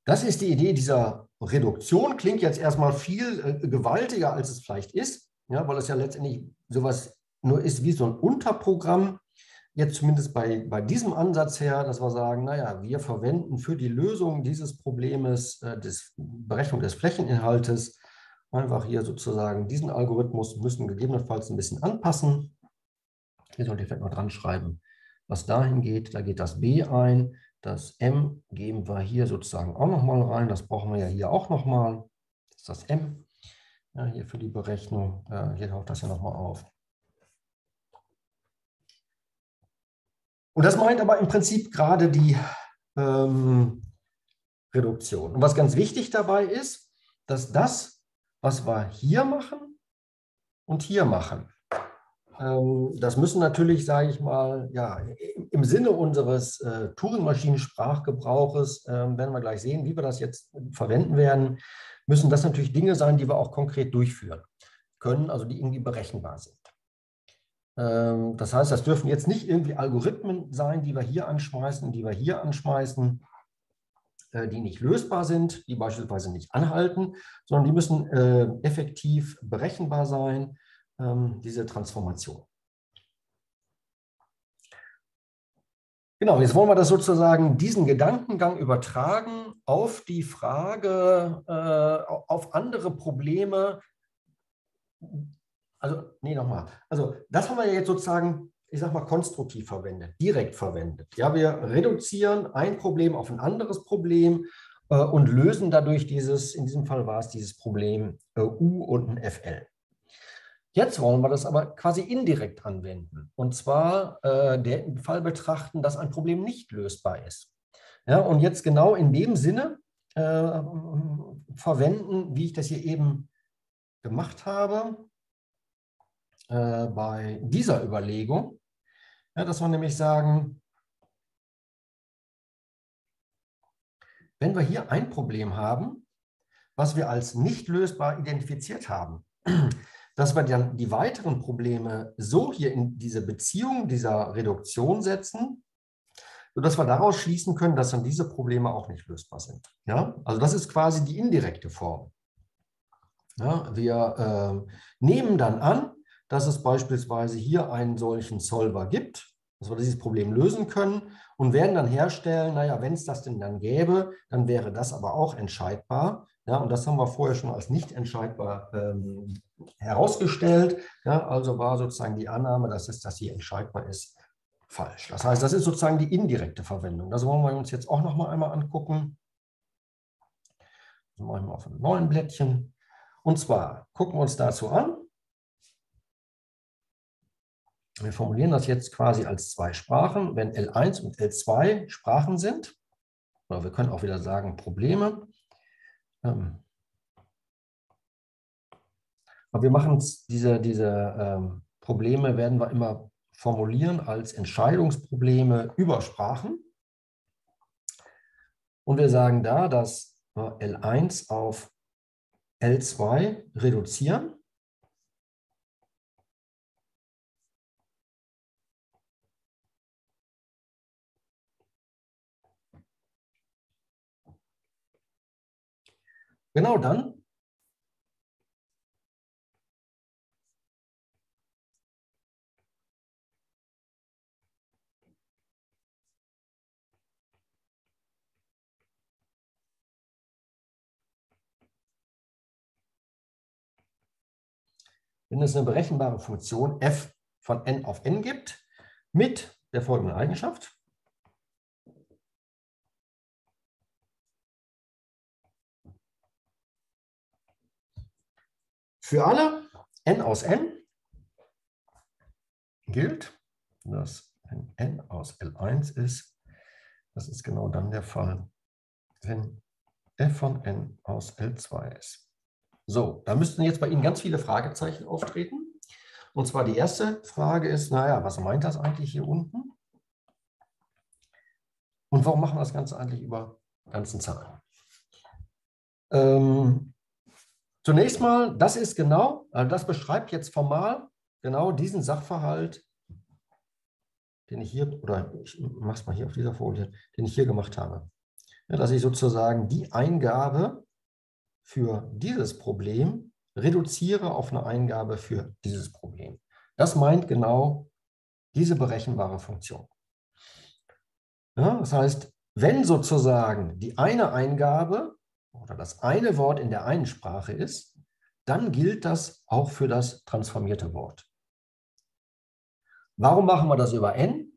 das ist die Idee dieser Reduktion. Klingt jetzt erstmal viel äh, gewaltiger, als es vielleicht ist, ja, weil es ja letztendlich sowas nur ist wie so ein Unterprogramm. Jetzt zumindest bei, bei diesem Ansatz her, dass wir sagen, naja, wir verwenden für die Lösung dieses Problems, äh, des Berechnung des Flächeninhaltes, einfach hier sozusagen diesen Algorithmus müssen gegebenenfalls ein bisschen anpassen. Hier sollte ich vielleicht noch dran schreiben, was dahin geht. Da geht das B ein. Das M geben wir hier sozusagen auch nochmal rein. Das brauchen wir ja hier auch nochmal. Das ist das M ja, hier für die Berechnung. Äh, hier taucht das ja nochmal auf. Und das meint aber im Prinzip gerade die ähm, Reduktion. Und was ganz wichtig dabei ist, dass das, was wir hier machen und hier machen, ähm, das müssen natürlich, sage ich mal, ja, im Sinne unseres äh, Turing-Maschinen-Sprachgebrauches, äh, werden wir gleich sehen, wie wir das jetzt verwenden werden, müssen das natürlich Dinge sein, die wir auch konkret durchführen können, also die irgendwie berechenbar sind. Ähm, das heißt, das dürfen jetzt nicht irgendwie Algorithmen sein, die wir hier anschmeißen, die wir hier anschmeißen, äh, die nicht lösbar sind, die beispielsweise nicht anhalten, sondern die müssen äh, effektiv berechenbar sein ähm, diese Transformation. Genau, jetzt wollen wir das sozusagen, diesen Gedankengang übertragen auf die Frage, äh, auf andere Probleme. Also, nee, nochmal. Also, das haben wir jetzt sozusagen, ich sag mal, konstruktiv verwendet, direkt verwendet. Ja, wir reduzieren ein Problem auf ein anderes Problem äh, und lösen dadurch dieses, in diesem Fall war es dieses Problem äh, U und ein FL. Jetzt wollen wir das aber quasi indirekt anwenden. Und zwar äh, den Fall betrachten, dass ein Problem nicht lösbar ist. Ja, und jetzt genau in dem Sinne äh, verwenden, wie ich das hier eben gemacht habe, äh, bei dieser Überlegung, ja, dass wir nämlich sagen, wenn wir hier ein Problem haben, was wir als nicht lösbar identifiziert haben, dass wir dann die weiteren Probleme so hier in diese Beziehung dieser Reduktion setzen, sodass wir daraus schließen können, dass dann diese Probleme auch nicht lösbar sind. Ja? Also das ist quasi die indirekte Form. Ja, wir äh, nehmen dann an, dass es beispielsweise hier einen solchen Solver gibt, dass wir dieses Problem lösen können und werden dann herstellen, naja, wenn es das denn dann gäbe, dann wäre das aber auch entscheidbar. Ja, und das haben wir vorher schon als nicht entscheidbar ähm, herausgestellt. Ja, also war sozusagen die Annahme, dass es das hier entscheidbar ist, falsch. Das heißt, das ist sozusagen die indirekte Verwendung. Das wollen wir uns jetzt auch noch mal einmal angucken. Das mache ich auf einem neuen Blättchen. Und zwar gucken wir uns dazu an. Wir formulieren das jetzt quasi als zwei Sprachen. Wenn L1 und L2 Sprachen sind, oder wir können auch wieder sagen Probleme. Ähm, aber wir machen diese, diese ähm, Probleme, werden wir immer formulieren als Entscheidungsprobleme über Sprachen. Und wir sagen da, dass wir L1 auf L2 reduzieren. Genau dann wenn es eine berechenbare Funktion f von n auf n gibt, mit der folgenden Eigenschaft. Für alle n aus n gilt, dass wenn n aus L1 ist, das ist genau dann der Fall, wenn f von n aus L2 ist. So, da müssten jetzt bei Ihnen ganz viele Fragezeichen auftreten. Und zwar die erste Frage ist, naja, was meint das eigentlich hier unten? Und warum machen wir das Ganze eigentlich über ganzen Zahlen? Ähm, zunächst mal, das ist genau, also das beschreibt jetzt formal genau diesen Sachverhalt, den ich hier, oder ich mache es mal hier auf dieser Folie, den ich hier gemacht habe. Ja, dass ich sozusagen die Eingabe für dieses Problem reduziere auf eine Eingabe für dieses Problem. Das meint genau diese berechenbare Funktion. Ja, das heißt, wenn sozusagen die eine Eingabe oder das eine Wort in der einen Sprache ist, dann gilt das auch für das transformierte Wort. Warum machen wir das über n?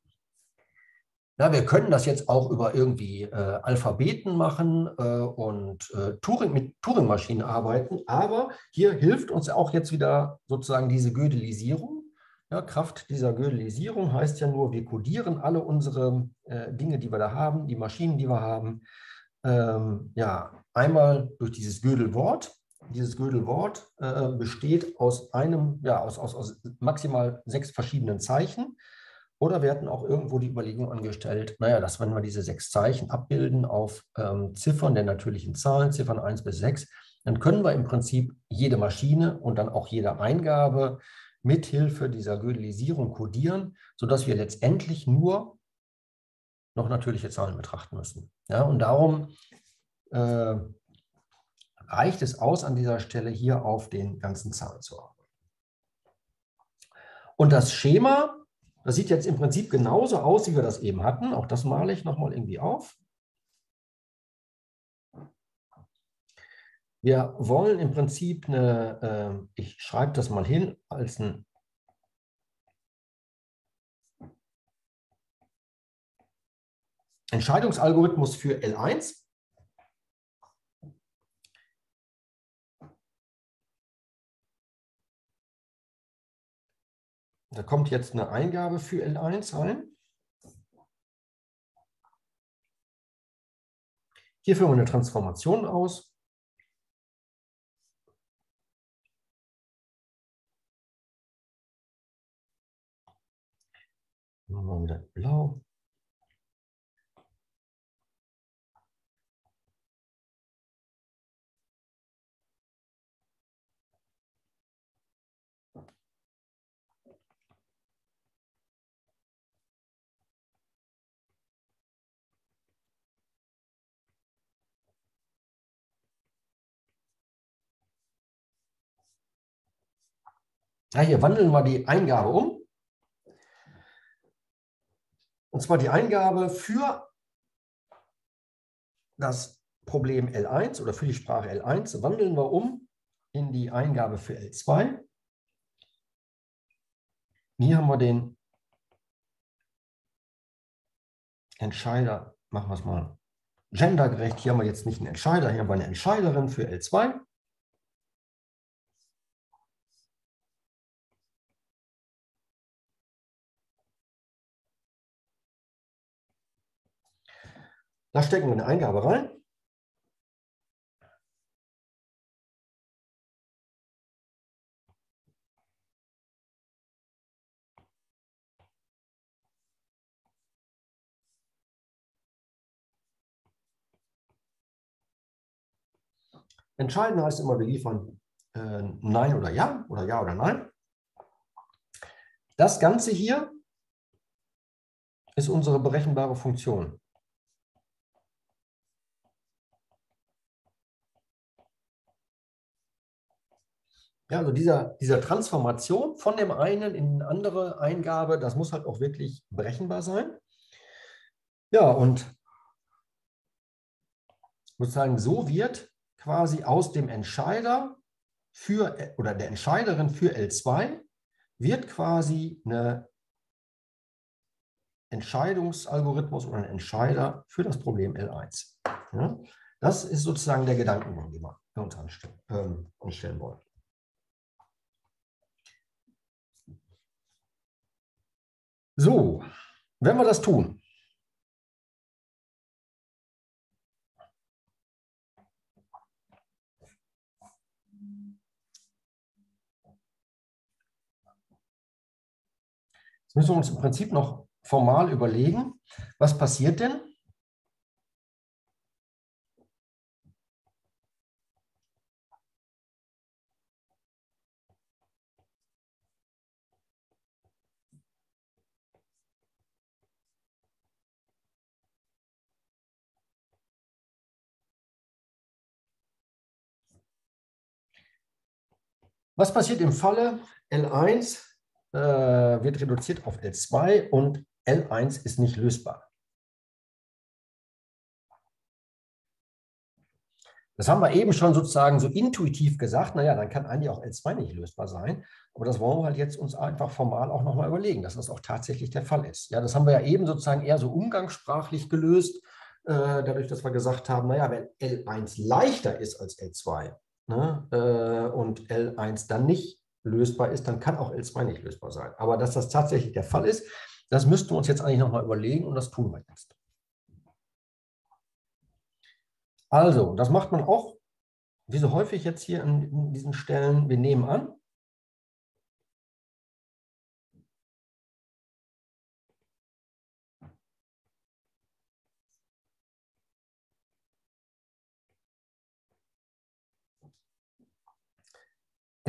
Ja, wir können das jetzt auch über irgendwie äh, Alphabeten machen äh, und äh, Turing, mit Turing-Maschinen arbeiten, aber hier hilft uns auch jetzt wieder sozusagen diese Gödelisierung. Ja, Kraft dieser Gödelisierung heißt ja nur, wir kodieren alle unsere äh, Dinge, die wir da haben, die Maschinen, die wir haben, ähm, ja, einmal durch dieses Gödelwort. Dieses Gödelwort äh, besteht aus einem, ja, aus, aus, aus maximal sechs verschiedenen Zeichen. Oder wir hatten auch irgendwo die Überlegung angestellt, naja, dass wenn wir diese sechs Zeichen abbilden auf ähm, Ziffern der natürlichen Zahlen, Ziffern 1 bis 6, dann können wir im Prinzip jede Maschine und dann auch jede Eingabe mithilfe dieser Gödelisierung kodieren, sodass wir letztendlich nur noch natürliche Zahlen betrachten müssen. Ja, und darum äh, reicht es aus, an dieser Stelle hier auf den ganzen Zahlen zu arbeiten. Und das Schema das sieht jetzt im Prinzip genauso aus, wie wir das eben hatten. Auch das male ich nochmal irgendwie auf. Wir wollen im Prinzip eine, äh, ich schreibe das mal hin, als ein Entscheidungsalgorithmus für L1. Da kommt jetzt eine Eingabe für L1 rein. Hier führen wir eine Transformation aus. Machen wir wieder blau. Ja, hier wandeln wir die Eingabe um. Und zwar die Eingabe für das Problem L1 oder für die Sprache L1 wandeln wir um in die Eingabe für L2. Hier haben wir den Entscheider, machen wir es mal gendergerecht. Hier haben wir jetzt nicht einen Entscheider, hier haben wir eine Entscheiderin für L2. Da stecken wir eine Eingabe rein. Entscheiden heißt immer, wir liefern äh, Nein oder Ja oder Ja oder Nein. Das Ganze hier ist unsere berechenbare Funktion. Ja, also dieser, dieser Transformation von dem einen in eine andere Eingabe, das muss halt auch wirklich berechenbar sein. Ja, und sozusagen so wird quasi aus dem Entscheider für oder der Entscheiderin für L2 wird quasi eine Entscheidungsalgorithmus oder ein Entscheider für das Problem L1. Ja, das ist sozusagen der Gedankengang, den wir uns anstellen, ähm, anstellen wollen. So, wenn wir das tun, Jetzt müssen wir uns im Prinzip noch formal überlegen, was passiert denn, Was passiert im Falle L1 äh, wird reduziert auf L2 und L1 ist nicht lösbar? Das haben wir eben schon sozusagen so intuitiv gesagt, naja, dann kann eigentlich auch L2 nicht lösbar sein. Aber das wollen wir halt jetzt uns einfach formal auch nochmal überlegen, dass das auch tatsächlich der Fall ist. Ja, das haben wir ja eben sozusagen eher so umgangssprachlich gelöst, äh, dadurch, dass wir gesagt haben, naja, wenn L1 leichter ist als L2, ne, äh, und L1 dann nicht lösbar ist, dann kann auch L2 nicht lösbar sein. Aber dass das tatsächlich der Fall ist, das müssten wir uns jetzt eigentlich nochmal überlegen und das tun wir jetzt. Also, das macht man auch, wie so häufig jetzt hier an diesen Stellen, wir nehmen an,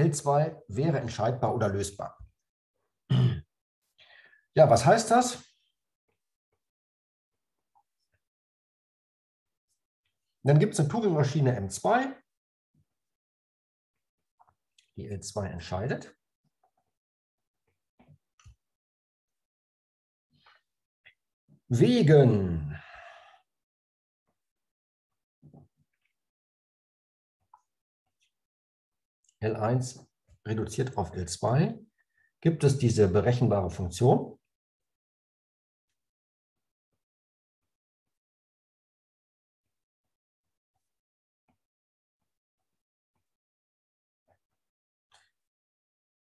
L2 wäre entscheidbar oder lösbar. Ja, was heißt das? Dann gibt es eine Turing-Maschine M2, die L2 entscheidet. Wegen L1 reduziert auf L2 gibt es diese berechenbare Funktion.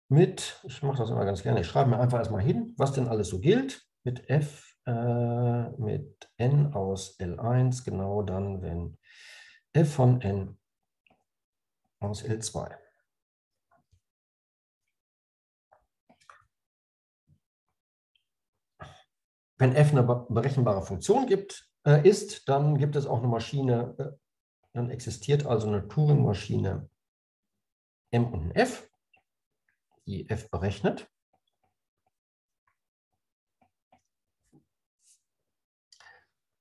Mit, ich mache das immer ganz gerne, ich schreibe mir einfach erstmal hin, was denn alles so gilt. Mit f, äh, mit n aus L1, genau dann, wenn f von n aus L2. Wenn f eine berechenbare Funktion gibt, äh, ist, dann gibt es auch eine Maschine, äh, dann existiert also eine Turing-Maschine M und ein F, die f berechnet.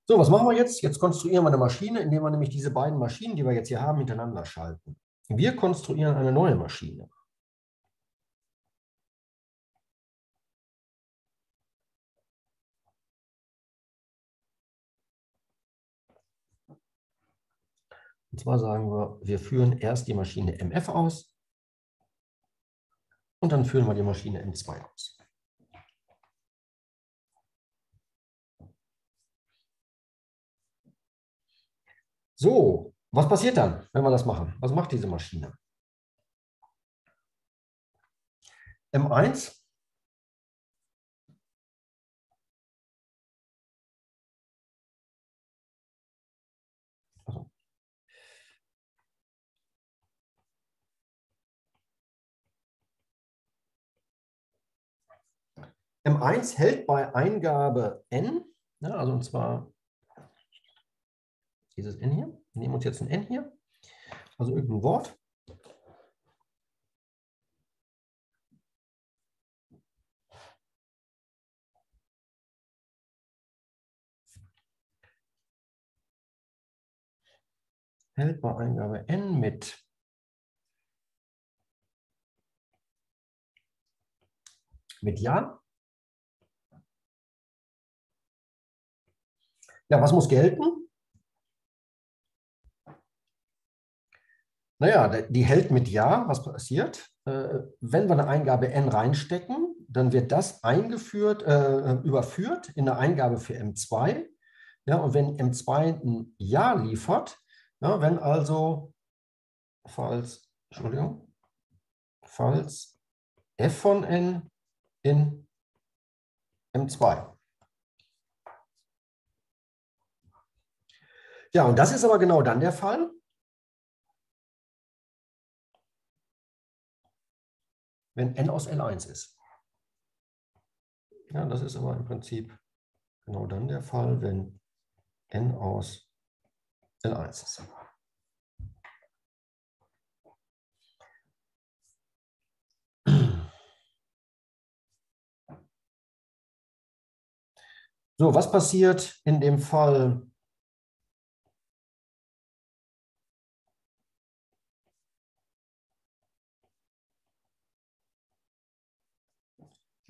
So, was machen wir jetzt? Jetzt konstruieren wir eine Maschine, indem wir nämlich diese beiden Maschinen, die wir jetzt hier haben, miteinander schalten. Wir konstruieren eine neue Maschine. Und zwar sagen wir, wir führen erst die Maschine MF aus und dann führen wir die Maschine M2 aus. So, was passiert dann, wenn wir das machen? Was macht diese Maschine? M1 M1 hält bei Eingabe n, ja, also und zwar dieses n hier. Wir nehmen uns jetzt ein n hier, also irgendein Wort. Hält bei Eingabe n mit mit Ja. Ja, was muss gelten? Naja, die hält mit Ja. Was passiert? Äh, wenn wir eine Eingabe n reinstecken, dann wird das eingeführt, äh, überführt in eine Eingabe für M2. Ja, und wenn M2 ein Ja liefert, ja, wenn also, falls, Entschuldigung, falls f von n in M2 Ja, und das ist aber genau dann der Fall. Wenn n aus L1 ist. Ja, das ist aber im Prinzip genau dann der Fall, wenn n aus L1 ist. So, was passiert in dem Fall,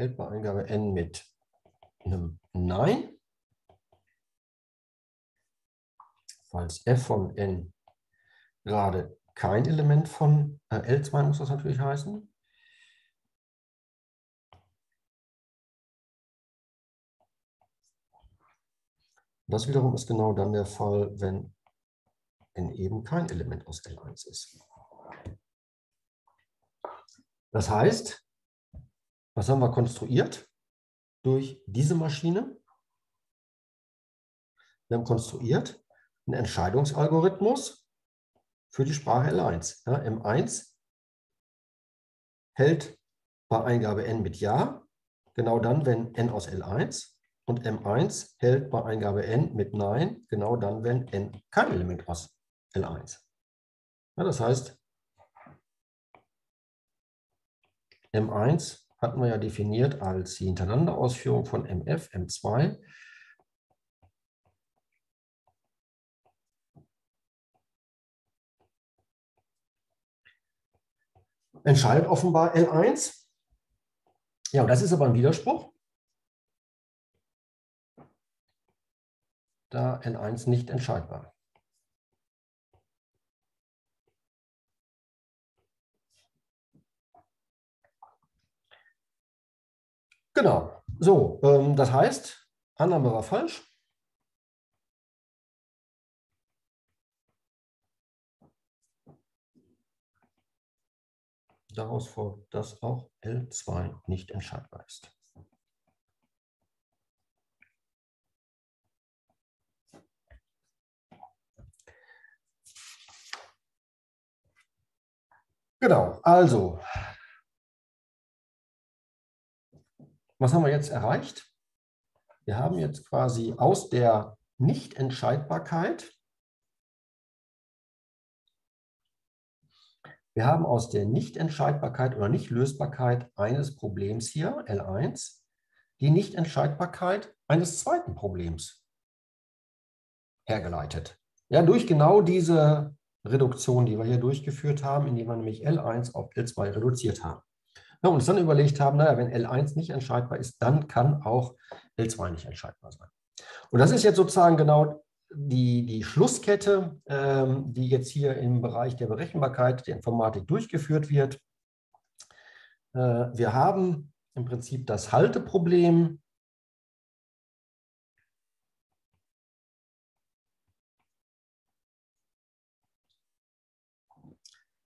hält bei Eingabe n mit einem Nein. Falls f von n gerade kein Element von äh, L2 muss das natürlich heißen. Das wiederum ist genau dann der Fall, wenn n eben kein Element aus L1 ist. Das heißt, was haben wir konstruiert durch diese Maschine? Wir haben konstruiert einen Entscheidungsalgorithmus für die Sprache L1. Ja, M1 hält bei Eingabe n mit Ja, genau dann, wenn n aus L1 und M1 hält bei Eingabe n mit Nein, genau dann, wenn n kein Element aus L1. Ja, das heißt, M1 hatten wir ja definiert als die Hintereinanderausführung von MF, M2. Entscheidet offenbar L1. Ja, und das ist aber ein Widerspruch. Da L1 nicht entscheidbar. Genau. So, ähm, das heißt, Annahme war falsch. Daraus folgt, dass auch L2 nicht entscheidbar ist. Genau, also Was haben wir jetzt erreicht? Wir haben jetzt quasi aus der Nichtentscheidbarkeit, wir haben aus der Nichtentscheidbarkeit oder Nichtlösbarkeit eines Problems hier, L1, die Nichtentscheidbarkeit eines zweiten Problems hergeleitet. Ja, durch genau diese Reduktion, die wir hier durchgeführt haben, indem wir nämlich L1 auf L2 reduziert haben. Ja, und uns dann überlegt haben, naja, wenn L1 nicht entscheidbar ist, dann kann auch L2 nicht entscheidbar sein. Und das ist jetzt sozusagen genau die, die Schlusskette, ähm, die jetzt hier im Bereich der Berechenbarkeit der Informatik durchgeführt wird. Äh, wir haben im Prinzip das Halteproblem.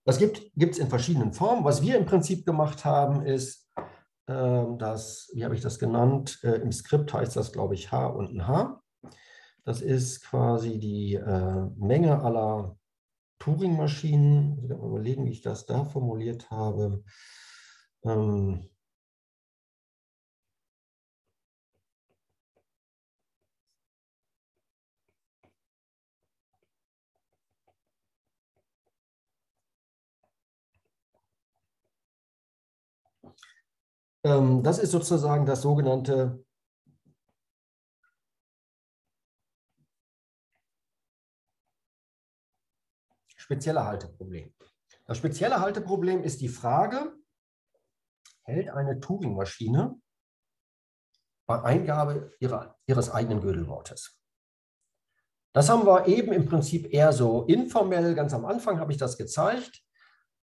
Das gibt es in verschiedenen Formen. Was wir im Prinzip gemacht haben, ist, äh, dass, wie habe ich das genannt? Äh, Im Skript heißt das, glaube ich, H und ein H. Das ist quasi die äh, Menge aller Turing-Maschinen. Ich muss mal überlegen, wie ich das da formuliert habe. Ähm, das ist sozusagen das sogenannte spezielle Halteproblem. Das spezielle Halteproblem ist die Frage, hält eine Turing-Maschine bei Eingabe ihrer, ihres eigenen Gödelwortes? Das haben wir eben im Prinzip eher so informell, ganz am Anfang habe ich das gezeigt.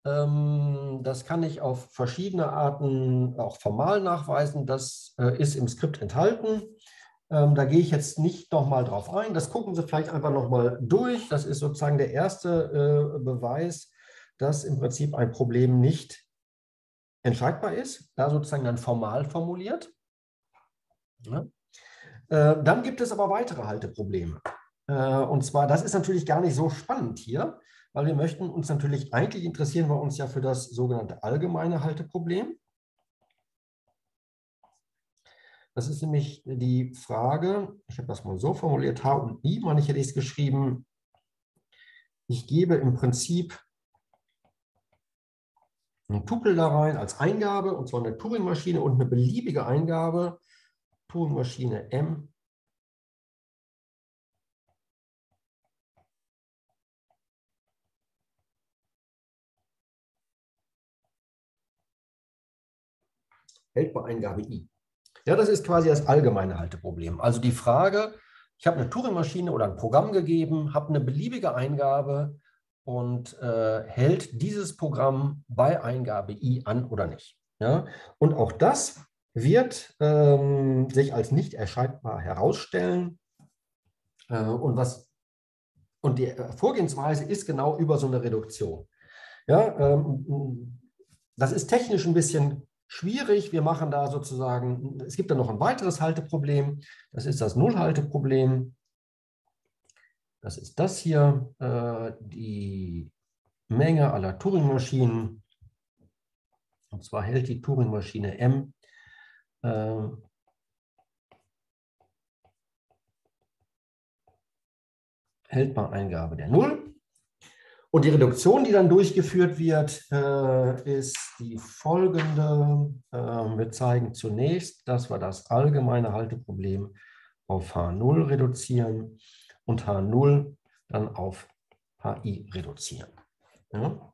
Ähm, das kann ich auf verschiedene Arten auch formal nachweisen. Das äh, ist im Skript enthalten. Ähm, da gehe ich jetzt nicht nochmal drauf ein. Das gucken Sie vielleicht einfach nochmal durch. Das ist sozusagen der erste äh, Beweis, dass im Prinzip ein Problem nicht entscheidbar ist, da sozusagen dann formal formuliert. Äh, dann gibt es aber weitere Halteprobleme. Und zwar, das ist natürlich gar nicht so spannend hier, weil wir möchten uns natürlich eigentlich interessieren wir uns ja für das sogenannte allgemeine Halteproblem. Das ist nämlich die Frage, ich habe das mal so formuliert, H und I, ich hätte ich es geschrieben, ich gebe im Prinzip ein Tupel da rein als Eingabe, und zwar eine Turing-Maschine und eine beliebige Eingabe, Turing-Maschine M hält bei Eingabe i. Ja, das ist quasi das allgemeine Halteproblem. Also die Frage, ich habe eine Turing-Maschine oder ein Programm gegeben, habe eine beliebige Eingabe und äh, hält dieses Programm bei Eingabe i an oder nicht. Ja? Und auch das wird ähm, sich als nicht erscheinbar herausstellen. Äh, und, was, und die Vorgehensweise ist genau über so eine Reduktion. Ja, ähm, das ist technisch ein bisschen schwierig. Wir machen da sozusagen, es gibt da noch ein weiteres Halteproblem. Das ist das Nullhalteproblem. Das ist das hier, äh, die Menge aller Turing-Maschinen. Und zwar hält die Turing-Maschine M äh, hält bei Eingabe der Null. Und die Reduktion, die dann durchgeführt wird, äh, ist die folgende. Äh, wir zeigen zunächst, dass wir das allgemeine Halteproblem auf H0 reduzieren und H0 dann auf HI reduzieren. Ja?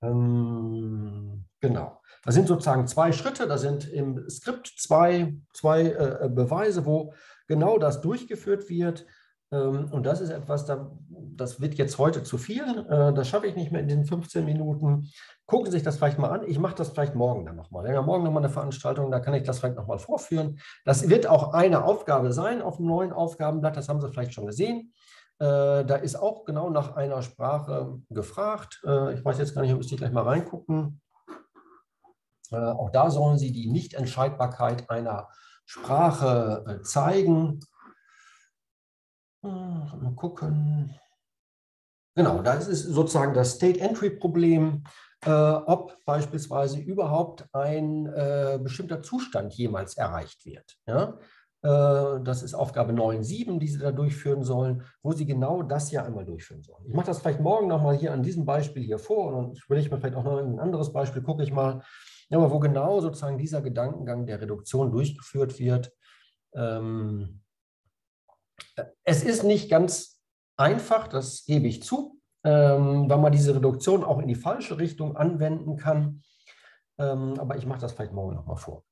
Ähm, genau. Das sind sozusagen zwei Schritte. Da sind im Skript zwei, zwei äh, Beweise, wo genau das durchgeführt wird. Ähm, und das ist etwas, das wird jetzt heute zu viel. Äh, das schaffe ich nicht mehr in den 15 Minuten. Gucken Sie sich das vielleicht mal an. Ich mache das vielleicht morgen dann nochmal. Ja, morgen nochmal eine Veranstaltung, da kann ich das vielleicht nochmal vorführen. Das wird auch eine Aufgabe sein auf dem neuen Aufgabenblatt. Das haben Sie vielleicht schon gesehen. Äh, da ist auch genau nach einer Sprache gefragt. Äh, ich weiß jetzt gar nicht, müsste ich gleich mal reingucken. Auch da sollen Sie die Nichtentscheidbarkeit einer Sprache zeigen. Mal gucken. Genau, das ist sozusagen das State-Entry-Problem, äh, ob beispielsweise überhaupt ein äh, bestimmter Zustand jemals erreicht wird. Ja? Äh, das ist Aufgabe 9.7, die Sie da durchführen sollen, wo Sie genau das hier einmal durchführen sollen. Ich mache das vielleicht morgen nochmal hier an diesem Beispiel hier vor und ich überlege mir vielleicht auch noch ein anderes Beispiel, gucke ich mal, ja, aber wo genau sozusagen dieser Gedankengang der Reduktion durchgeführt wird. Ähm, es ist nicht ganz einfach, das gebe ich zu, ähm, weil man diese Reduktion auch in die falsche Richtung anwenden kann. Ähm, aber ich mache das vielleicht morgen nochmal vor.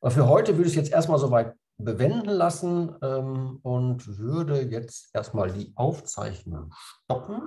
Aber für heute würde ich es jetzt erstmal soweit bewenden lassen ähm, und würde jetzt erstmal die Aufzeichnung stoppen.